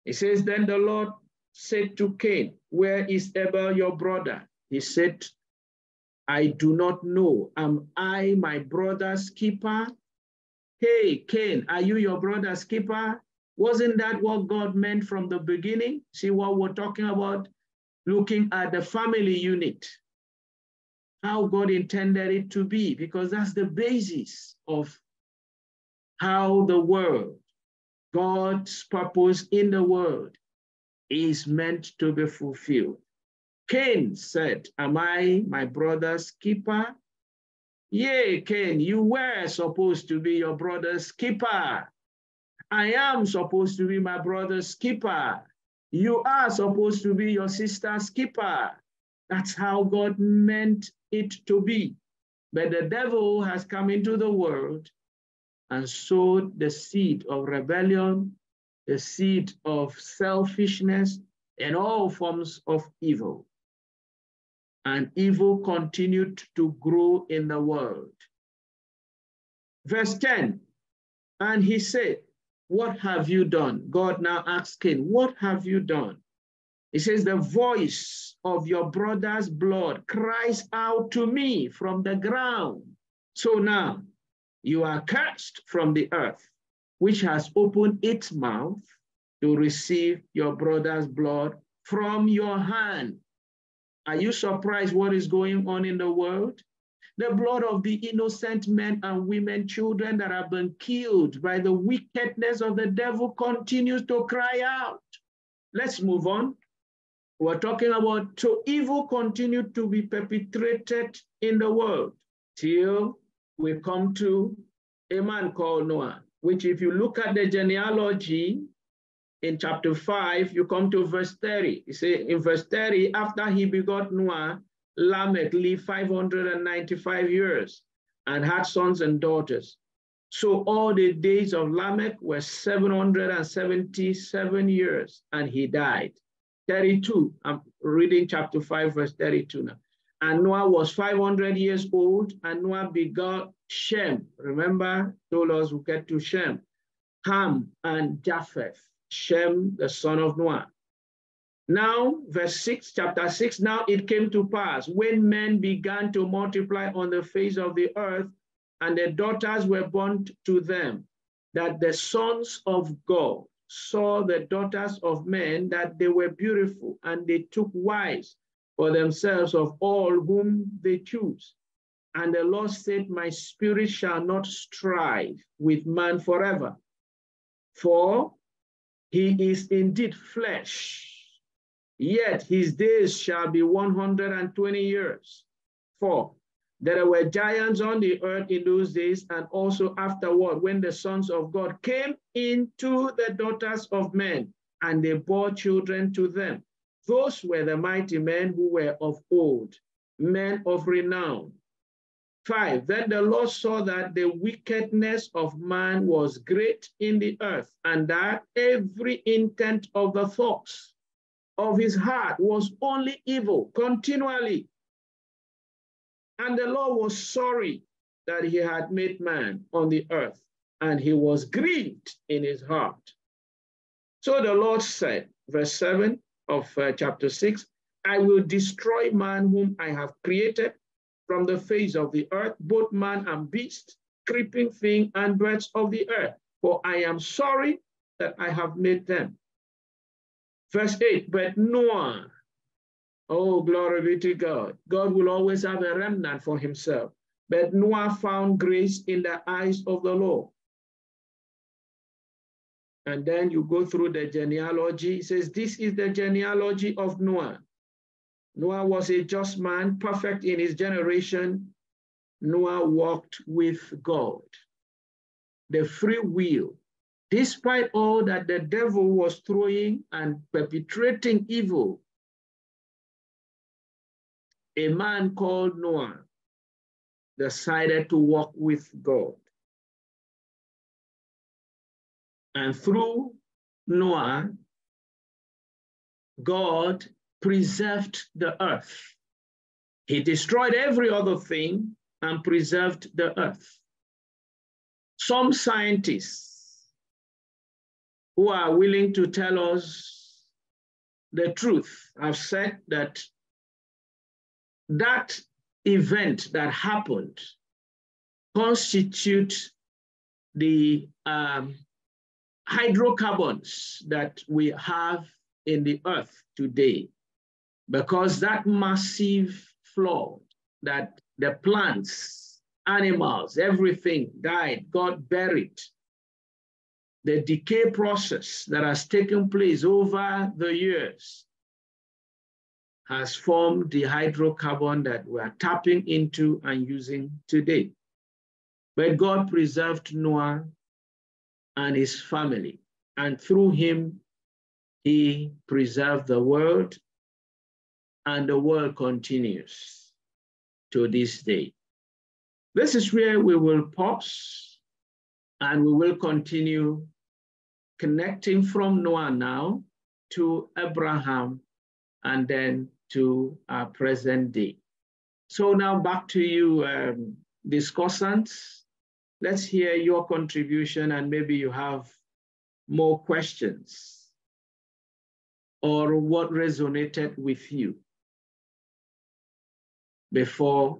it says, Then the Lord said to Cain, Where is Abel your brother? He said, I do not know. Am I my brother's keeper? Hey, Cain, are you your brother's keeper? Wasn't that what God meant from the beginning? See what we're talking about? Looking at the family unit, how God intended it to be, because that's the basis of how the world, God's purpose in the world, is meant to be fulfilled. Cain said, Am I my brother's keeper? Yea, Cain, you were supposed to be your brother's keeper. I am supposed to be my brother's keeper. You are supposed to be your sister's keeper. That's how God meant it to be. But the devil has come into the world and sowed the seed of rebellion, the seed of selfishness, and all forms of evil and evil continued to grow in the world. Verse 10, and he said, What have you done? God now Cain, What have you done? He says, The voice of your brother's blood cries out to me from the ground. So now you are cursed from the earth, which has opened its mouth to receive your brother's blood from your hand. Are you surprised what is going on in the world? The blood of the innocent men and women, children that have been killed by the wickedness of the devil continues to cry out. Let's move on. We're talking about so evil continued to be perpetrated in the world till we come to a man called Noah, which if you look at the genealogy, in chapter 5, you come to verse 30. You say in verse 30, after he begot Noah, Lamech lived 595 years and had sons and daughters. So all the days of Lamech were 777 years, and he died. 32, I'm reading chapter 5, verse 32 now. And Noah was 500 years old, and Noah begot Shem. Remember, told us we get to Shem, Ham, and Japheth. Shem, the son of Noah. Now, verse 6, chapter 6, now it came to pass when men began to multiply on the face of the earth, and their daughters were born to them, that the sons of God saw the daughters of men that they were beautiful, and they took wives for themselves of all whom they choose. And the Lord said, My spirit shall not strive with man forever. For he is indeed flesh, yet his days shall be 120 years. For there were giants on the earth in those days, and also afterward, when the sons of God came into the daughters of men, and they bore children to them. Those were the mighty men who were of old, men of renown, Five, then the Lord saw that the wickedness of man was great in the earth, and that every intent of the thoughts of his heart was only evil continually. And the Lord was sorry that he had made man on the earth, and he was grieved in his heart. So the Lord said, verse 7 of uh, chapter 6, I will destroy man whom I have created from the face of the earth, both man and beast, creeping thing and birds of the earth, for I am sorry that I have made them. Verse 8, but Noah, oh, glory be to God. God will always have a remnant for himself. But Noah found grace in the eyes of the Lord. And then you go through the genealogy. It says, This is the genealogy of Noah. Noah was a just man, perfect in his generation. Noah walked with God. The free will. Despite all that the devil was throwing and perpetrating evil, a man called Noah decided to walk with God. And through Noah, God preserved the earth. He destroyed every other thing and preserved the earth. Some scientists who are willing to tell us the truth have said that that event that happened constitute the um, hydrocarbons that we have in the earth today because that massive flood that the plants, animals, everything died, got buried. The decay process that has taken place over the years has formed the hydrocarbon that we're tapping into and using today. But God preserved Noah and his family, and through him, he preserved the world, and the world continues to this day. This is where we will pause and we will continue connecting from Noah now to Abraham and then to our present day. So now back to you, um, discussants. Let's hear your contribution and maybe you have more questions or what resonated with you before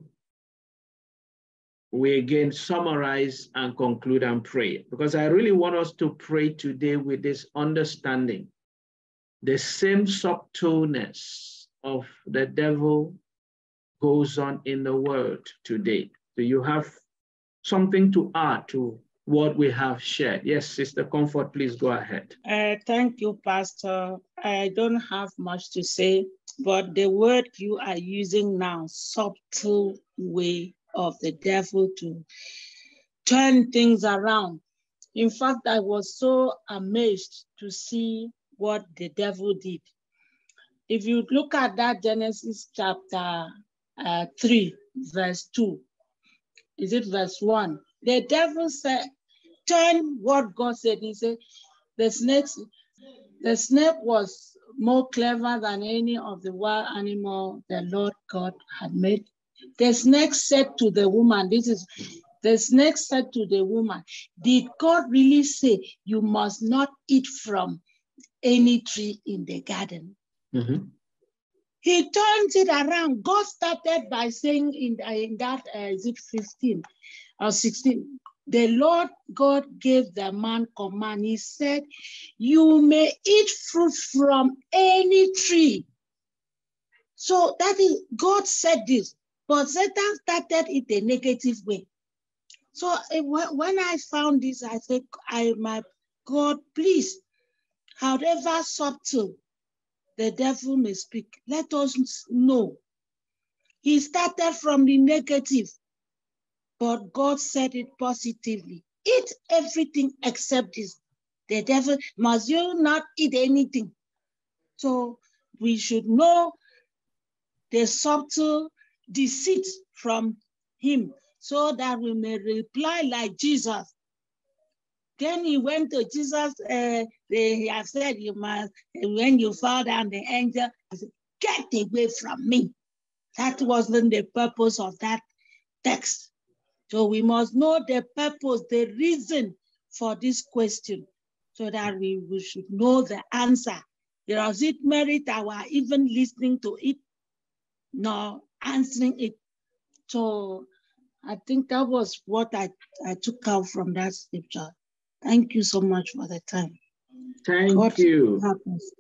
we again summarize and conclude and pray. Because I really want us to pray today with this understanding, the same subtleness of the devil goes on in the world today. Do you have something to add to what we have shared? Yes, Sister Comfort, please go ahead. Uh, thank you, Pastor. I don't have much to say, but the word you are using now, subtle way of the devil to turn things around. In fact, I was so amazed to see what the devil did. If you look at that Genesis chapter uh, 3, verse 2, is it verse 1? The devil said, turn what God said. He said, the snakes, the snake was more clever than any of the wild animal the Lord God had made. The snake said to the woman, this is the snake said to the woman, Did God really say you must not eat from any tree in the garden? Mm-hmm. He turns it around. God started by saying in, in that, uh, is it 15 or 16? The Lord God gave the man command. He said, You may eat fruit from any tree. So that is, God said this, but Satan started it a negative way. So eh, when I found this, I think, I, my God, please, however subtle the devil may speak, let us know. He started from the negative, but God said it positively. Eat everything except this. The devil, must you not eat anything? So we should know the subtle deceit from him so that we may reply like Jesus. Then he went to Jesus. Uh, he have said, "You must." When you fall down, the angel said, "Get away from me." That wasn't the purpose of that text. So we must know the purpose, the reason for this question so that we, we should know the answer. Does it merit our even listening to it? No, answering it. So I think that was what I, I took out from that scripture. Thank you so much for the time. Thank what you. Happens?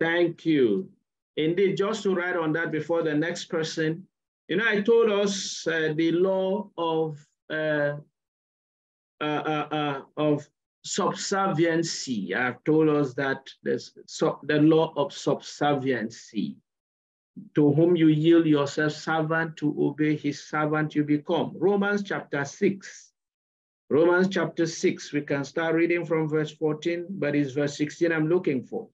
Thank you. Indeed, just to write on that before the next person, you know, I told us uh, the law of uh, uh, uh, uh of subserviency. I've told us that there's so, the law of subserviency. To whom you yield yourself servant to obey his servant you become. Romans chapter 6. Romans chapter 6, we can start reading from verse 14, but it's verse 16 I'm looking for.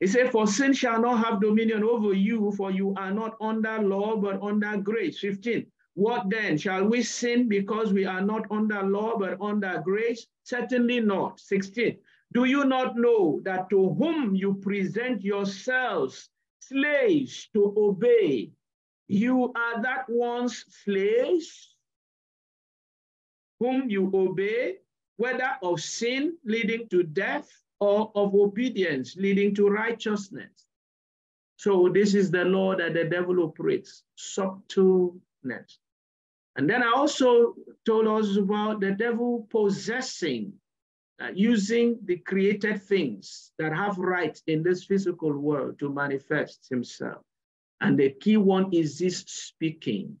He said, For sin shall not have dominion over you, for you are not under law, but under grace. 15. What then? Shall we sin because we are not under law, but under grace? Certainly not. 16. Do you not know that to whom you present yourselves slaves to obey, you are that one's slaves whom you obey, whether of sin leading to death or of obedience leading to righteousness. So this is the law that the devil operates, subtleness. And then I also told us about the devil possessing, uh, using the created things that have rights in this physical world to manifest himself. And the key one is this speaking.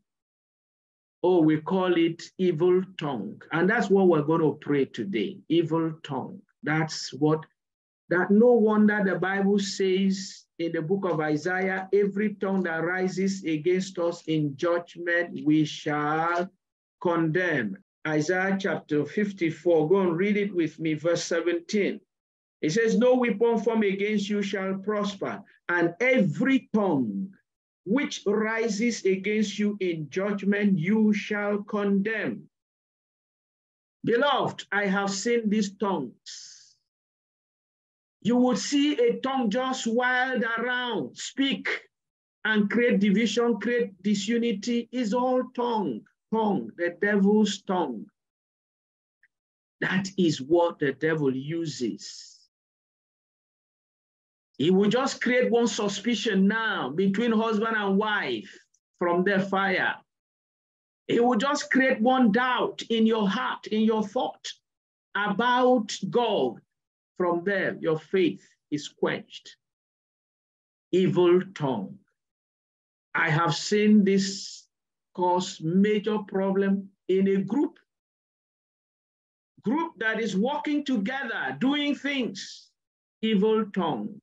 Oh, we call it evil tongue. And that's what we're going to pray today, evil tongue. That's what, that no wonder the Bible says in the book of Isaiah, every tongue that rises against us in judgment, we shall condemn. Isaiah chapter 54, go and read it with me, verse 17. It says, No weapon formed against you shall prosper, and every tongue which rises against you in judgment, you shall condemn. Beloved, I have seen these tongues. You would see a tongue just wild around, speak and create division, create disunity, is all tongue, tongue, the devil's tongue. That is what the devil uses. He will just create one suspicion now between husband and wife from their fire. He will just create one doubt in your heart, in your thought about God. From there, your faith is quenched. Evil tongue. I have seen this cause major problem in a group. Group that is working together, doing things. Evil tongue.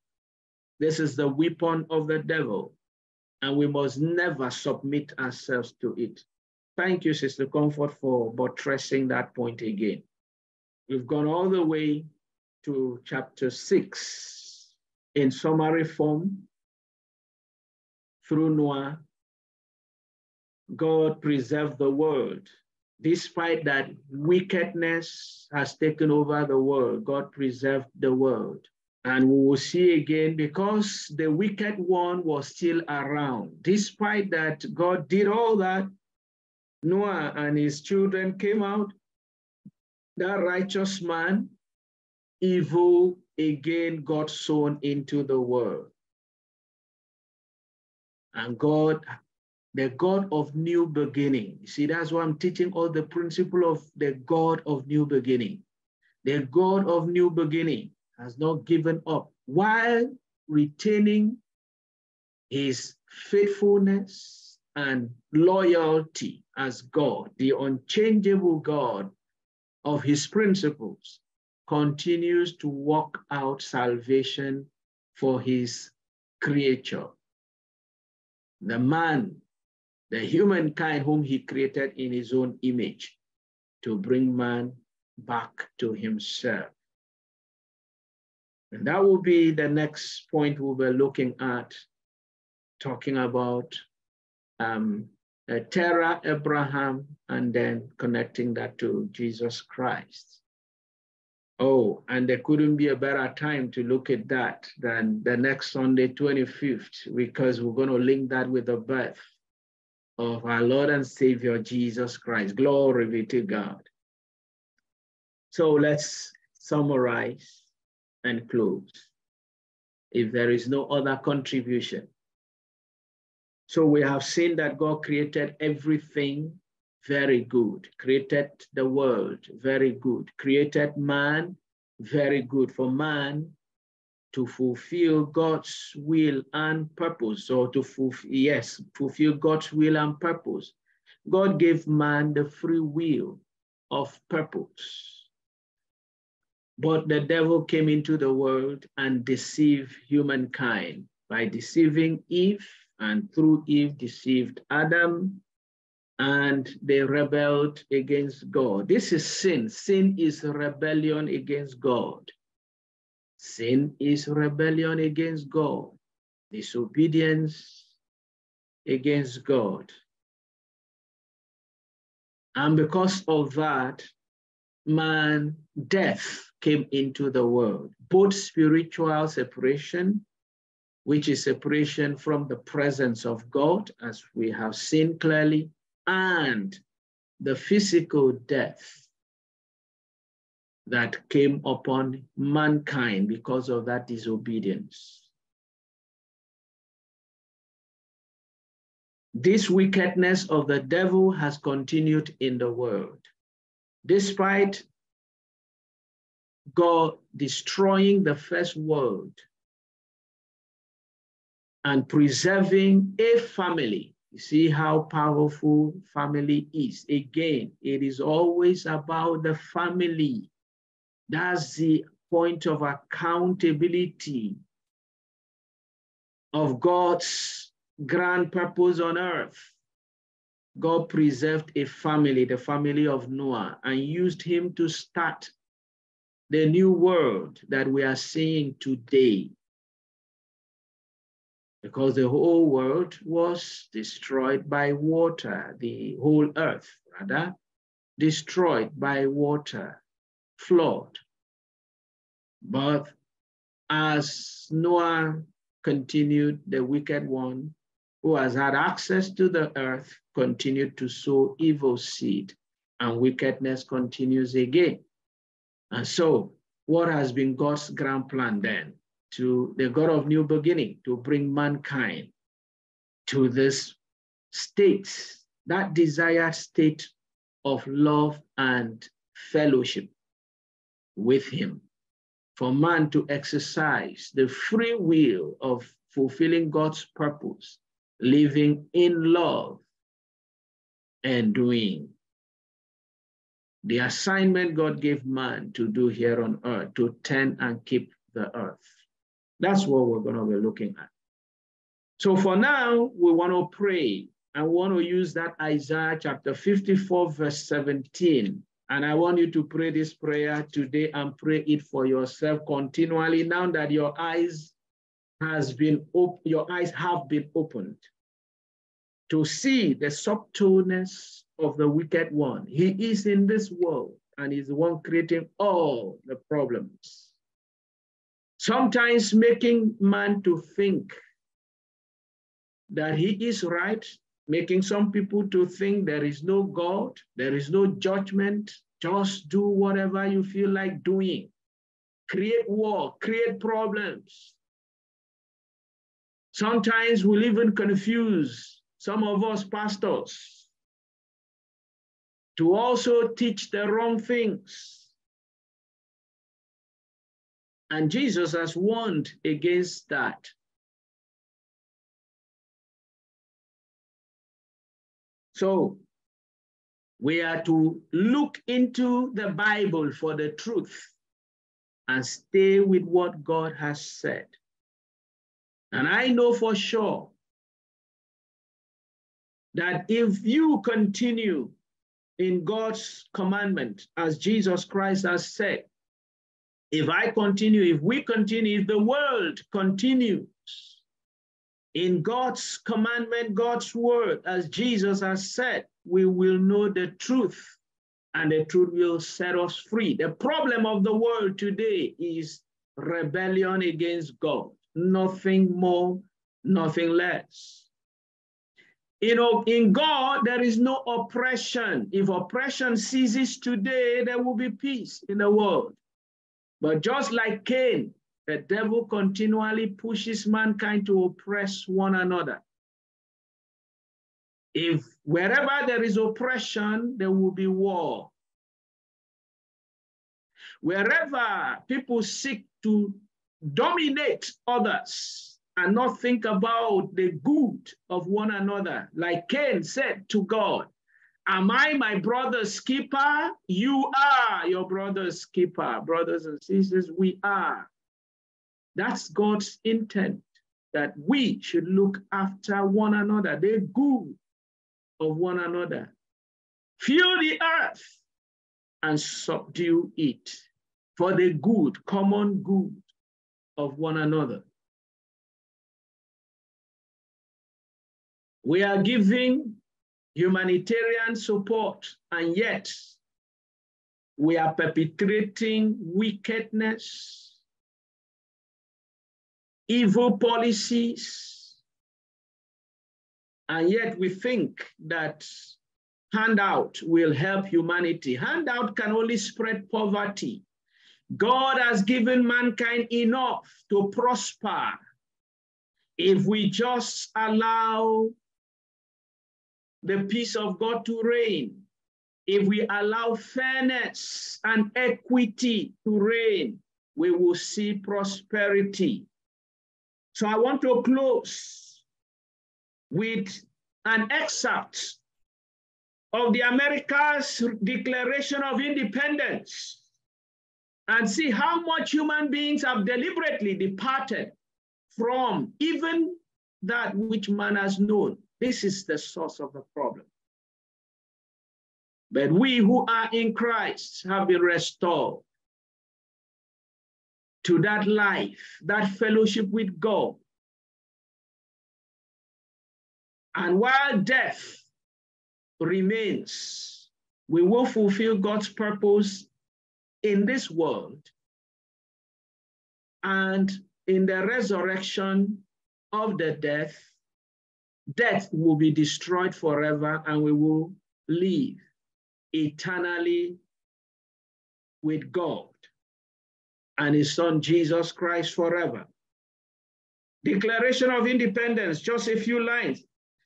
This is the weapon of the devil, and we must never submit ourselves to it. Thank you, Sister Comfort, for buttressing that point again. We've gone all the way to chapter six in summary form. Through Noah, God preserved the world. Despite that wickedness has taken over the world, God preserved the world. And we will see again because the wicked one was still around. Despite that, God did all that. Noah and his children came out. That righteous man, evil again got sown into the world. And God, the God of new beginning. See, that's why I'm teaching all the principle of the God of new beginning. The God of new beginning has not given up while retaining his faithfulness and loyalty as God, the unchangeable God of his principles, continues to work out salvation for his creature. The man, the humankind whom he created in his own image, to bring man back to himself. And that will be the next point we'll be looking at, talking about um, uh, Terah, Abraham, and then connecting that to Jesus Christ. Oh, and there couldn't be a better time to look at that than the next Sunday, 25th, because we're going to link that with the birth of our Lord and Savior Jesus Christ. Glory be to God. So let's summarize and close if there is no other contribution. So we have seen that God created everything very good, created the world very good, created man very good for man to fulfill God's will and purpose, or to fulfill, yes, fulfill God's will and purpose. God gave man the free will of purpose. But the devil came into the world and deceived humankind by deceiving Eve, and through Eve deceived Adam, and they rebelled against God. This is sin. Sin is rebellion against God. Sin is rebellion against God, disobedience against God. And because of that, man, death came into the world, both spiritual separation, which is separation from the presence of God, as we have seen clearly, and the physical death that came upon mankind because of that disobedience. This wickedness of the devil has continued in the world. Despite God destroying the first world and preserving a family you see how powerful family is. Again, it is always about the family. That's the point of accountability of God's grand purpose on earth. God preserved a family, the family of Noah, and used him to start the new world that we are seeing today because the whole world was destroyed by water, the whole earth, rather, destroyed by water, flood. But as Noah continued, the wicked one who has had access to the earth continued to sow evil seed, and wickedness continues again. And so, what has been God's grand plan then? to the God of new beginning to bring mankind to this state, that desired state of love and fellowship with him. For man to exercise the free will of fulfilling God's purpose, living in love and doing the assignment God gave man to do here on earth, to tend and keep the earth. That's what we're going to be looking at. So for now, we want to pray. I want to use that Isaiah chapter 54, verse 17. And I want you to pray this prayer today and pray it for yourself continually now that your eyes has been op- your eyes have been opened to see the subtleness of the wicked one. He is in this world and is the one creating all the problems sometimes making man to think that he is right, making some people to think there is no God, there is no judgment, just do whatever you feel like doing. Create war, create problems. Sometimes we'll even confuse some of us pastors to also teach the wrong things and Jesus has warned against that. So we are to look into the Bible for the truth and stay with what God has said. And I know for sure that if you continue in God's commandment, as Jesus Christ has said, if I continue, if we continue, if the world continues in God's commandment, God's word, as Jesus has said, we will know the truth and the truth will set us free. The problem of the world today is rebellion against God, nothing more, nothing less. You know, in God, there is no oppression. If oppression ceases today, there will be peace in the world. But just like Cain, the devil continually pushes mankind to oppress one another. If wherever there is oppression, there will be war. Wherever people seek to dominate others and not think about the good of one another, like Cain said to God, Am I my brother's keeper? You are your brother's keeper, brothers and sisters. We are. That's God's intent that we should look after one another, the good of one another. Fill the earth and subdue it for the good, common good of one another. We are giving humanitarian support, and yet we are perpetrating wickedness, evil policies, and yet we think that handout will help humanity. Handout can only spread poverty. God has given mankind enough to prosper if we just allow the peace of God to reign, if we allow fairness and equity to reign, we will see prosperity. So I want to close with an excerpt of the America's Declaration of Independence and see how much human beings have deliberately departed from even that which man has known. This is the source of the problem. But we who are in Christ have been restored to that life, that fellowship with God. And while death remains, we will fulfill God's purpose in this world and in the resurrection of the death death will be destroyed forever and we will live eternally with God and his son Jesus Christ forever. Declaration of Independence, just a few lines.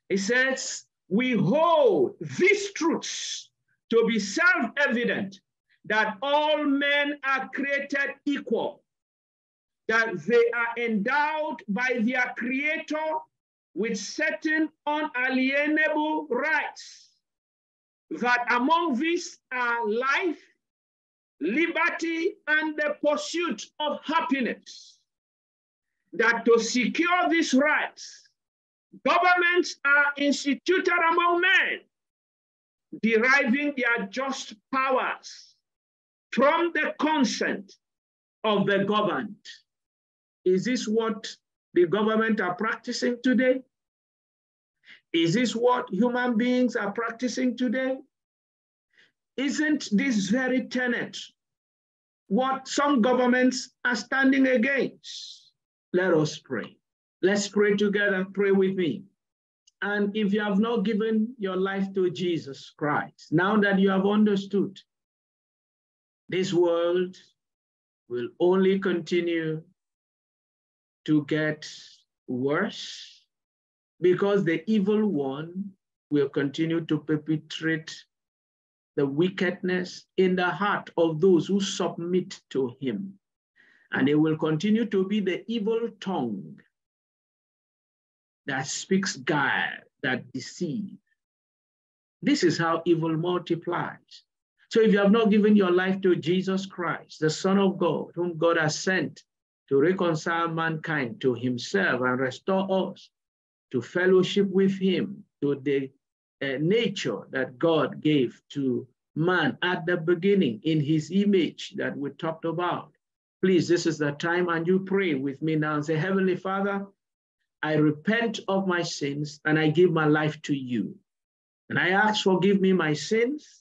It says, we hold these truths to be self-evident that all men are created equal, that they are endowed by their creator with certain unalienable rights, that among these are life, liberty, and the pursuit of happiness. That to secure these rights, governments are instituted among men, deriving their just powers from the consent of the governed. Is this what the government are practicing today? Is this what human beings are practicing today? Isn't this very tenet what some governments are standing against? Let us pray. Let's pray together. Pray with me. And if you have not given your life to Jesus Christ, now that you have understood, this world will only continue to get worse because the evil one will continue to perpetrate the wickedness in the heart of those who submit to him. And it will continue to be the evil tongue that speaks guile, that deceives. This is how evil multiplies. So if you have not given your life to Jesus Christ, the Son of God, whom God has sent to reconcile mankind to himself and restore us to fellowship with him, to the uh, nature that God gave to man at the beginning in his image that we talked about. Please, this is the time and you pray with me now and say, Heavenly Father, I repent of my sins and I give my life to you. And I ask, forgive me my sins.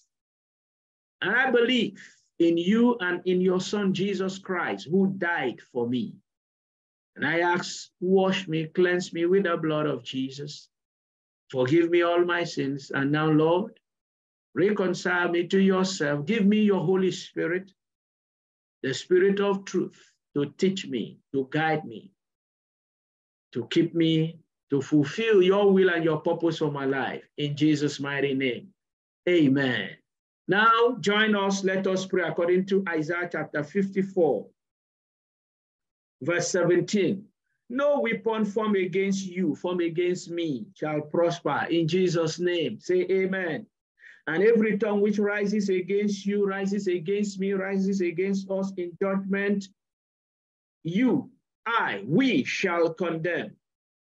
And I believe in you and in your son, Jesus Christ, who died for me. And I ask, wash me, cleanse me with the blood of Jesus. Forgive me all my sins. And now, Lord, reconcile me to yourself. Give me your Holy Spirit, the Spirit of truth, to teach me, to guide me, to keep me, to fulfill your will and your purpose for my life. In Jesus' mighty name. Amen. Now, join us. Let us pray according to Isaiah chapter 54, verse 17. No weapon formed against you, formed against me, shall prosper. In Jesus' name, say amen. And every tongue which rises against you, rises against me, rises against us in judgment, you, I, we shall condemn.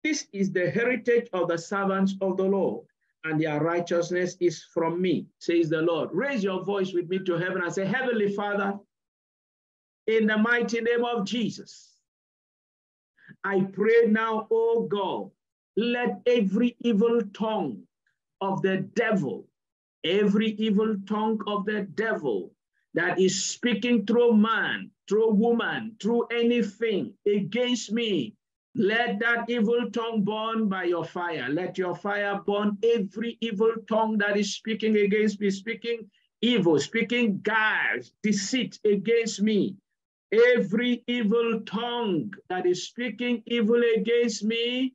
This is the heritage of the servants of the Lord, and their righteousness is from me, says the Lord. Raise your voice with me to heaven and say, Heavenly Father, in the mighty name of Jesus, I pray now, oh God, let every evil tongue of the devil, every evil tongue of the devil that is speaking through man, through woman, through anything against me, let that evil tongue burn by your fire. Let your fire burn every evil tongue that is speaking against me, speaking evil, speaking guile, deceit against me. Every evil tongue that is speaking evil against me,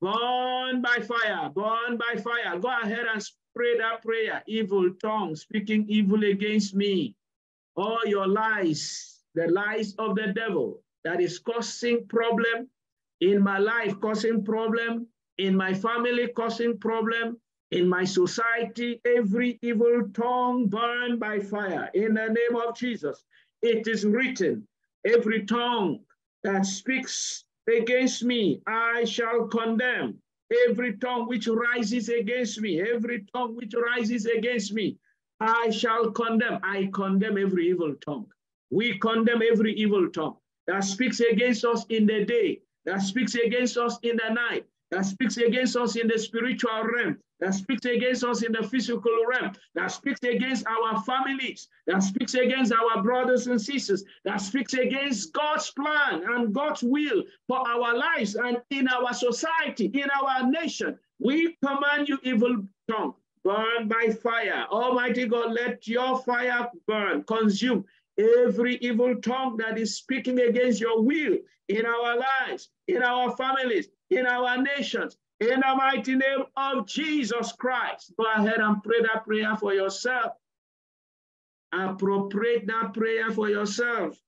burn by fire, burn by fire. Go ahead and pray that prayer. Evil tongue speaking evil against me. All your lies, the lies of the devil that is causing problem in my life, causing problem, in my family, causing problem, in my society, every evil tongue burned by fire. In the name of Jesus, it is written, every tongue that speaks against me, I shall condemn. Every tongue which rises against me, every tongue which rises against me, I shall condemn. I condemn every evil tongue. We condemn every evil tongue that speaks against us in the day, that speaks against us in the night, that speaks against us in the spiritual realm, that speaks against us in the physical realm, that speaks against our families, that speaks against our brothers and sisters, that speaks against God's plan and God's will for our lives and in our society, in our nation. We command you, evil tongue, burn by fire. Almighty God, let your fire burn, consume every evil tongue that is speaking against your will in our lives, in our families, in our nations, in the mighty name of Jesus Christ. Go ahead and pray that prayer for yourself. Appropriate that prayer for yourself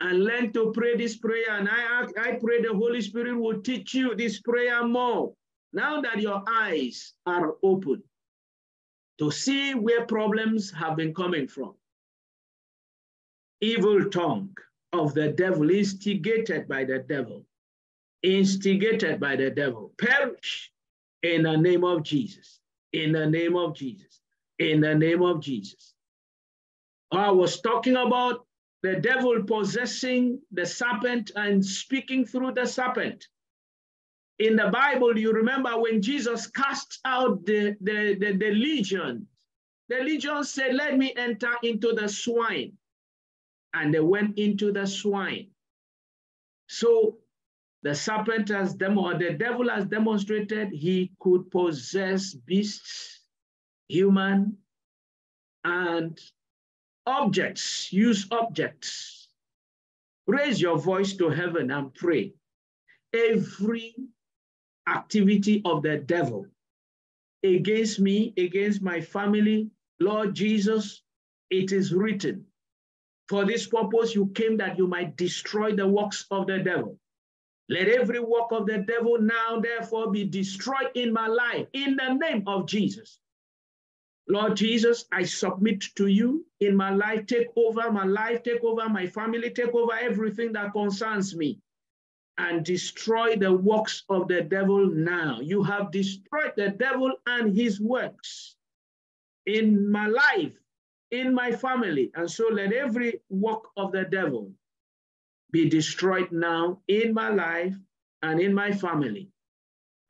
and learn to pray this prayer. And I, I pray the Holy Spirit will teach you this prayer more. Now that your eyes are open to see where problems have been coming from. Evil tongue of the devil, instigated by the devil, instigated by the devil, perish in the name of Jesus, in the name of Jesus, in the name of Jesus. I was talking about the devil possessing the serpent and speaking through the serpent. In the Bible, you remember when Jesus cast out the, the, the, the legion, the legion said, Let me enter into the swine. And they went into the swine. So the serpent has demo, the devil has demonstrated he could possess beasts, human, and objects, use objects. Raise your voice to heaven and pray. Every activity of the devil against me, against my family, Lord Jesus, it is written, for this purpose you came that you might destroy the works of the devil. Let every work of the devil now, therefore, be destroyed in my life in the name of Jesus. Lord Jesus, I submit to you in my life. Take over my life, take over my family, take over everything that concerns me and destroy the works of the devil now. You have destroyed the devil and his works in my life, in my family. And so let every work of the devil be destroyed now in my life and in my family.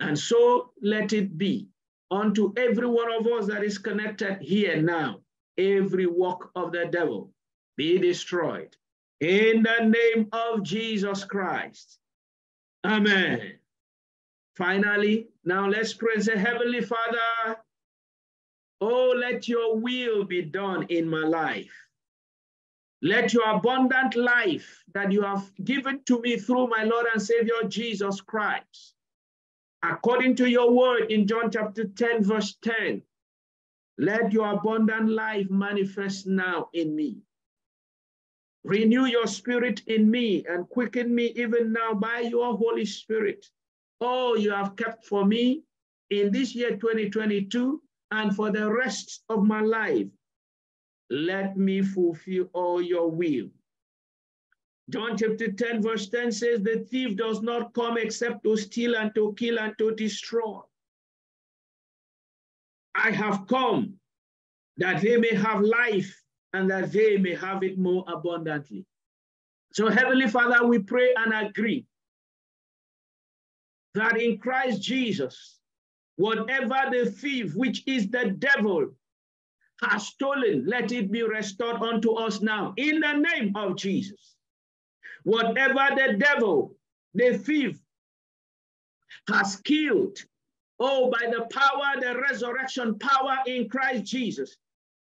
And so let it be unto every one of us that is connected here now. Every work of the devil be destroyed in the name of Jesus Christ. Amen. Finally, now let's praise the Heavenly Father. Oh, let your will be done in my life. Let your abundant life that you have given to me through my Lord and Savior Jesus Christ, according to your word in John chapter 10, verse 10, let your abundant life manifest now in me. Renew your spirit in me and quicken me even now by your Holy Spirit. Oh, you have kept for me in this year 2022 and for the rest of my life. Let me fulfill all your will. John chapter 10, verse 10 says, The thief does not come except to steal and to kill and to destroy. I have come that they may have life and that they may have it more abundantly. So, Heavenly Father, we pray and agree that in Christ Jesus, whatever the thief, which is the devil, has stolen, let it be restored unto us now in the name of Jesus. Whatever the devil, the thief, has killed, oh, by the power, the resurrection power in Christ Jesus,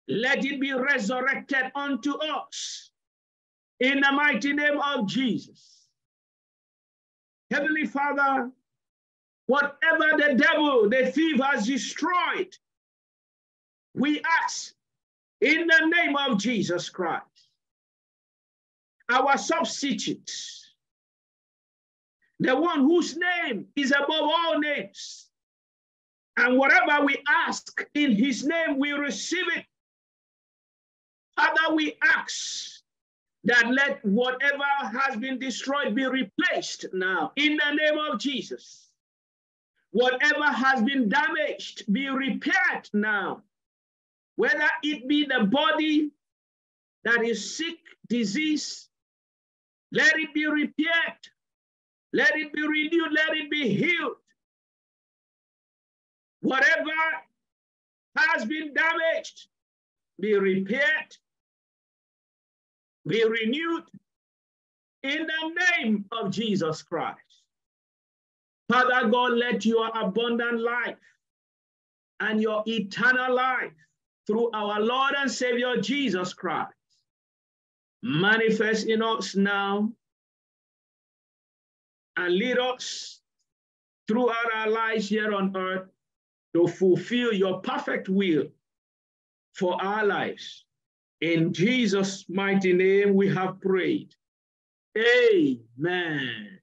let it be resurrected unto us in the mighty name of Jesus. Heavenly Father, whatever the devil, the thief has destroyed, we ask in the name of Jesus Christ, our substitute, the one whose name is above all names. And whatever we ask in his name, we receive it Father, we ask that let whatever has been destroyed be replaced now in the name of Jesus. Whatever has been damaged be repaired now. Whether it be the body that is sick, disease, let it be repaired. Let it be renewed. Let it be healed. Whatever has been damaged be repaired be renewed in the name of Jesus Christ. Father God, let your abundant life and your eternal life through our Lord and Savior Jesus Christ manifest in us now and lead us throughout our lives here on earth to fulfill your perfect will for our lives. In Jesus' mighty name we have prayed. Amen.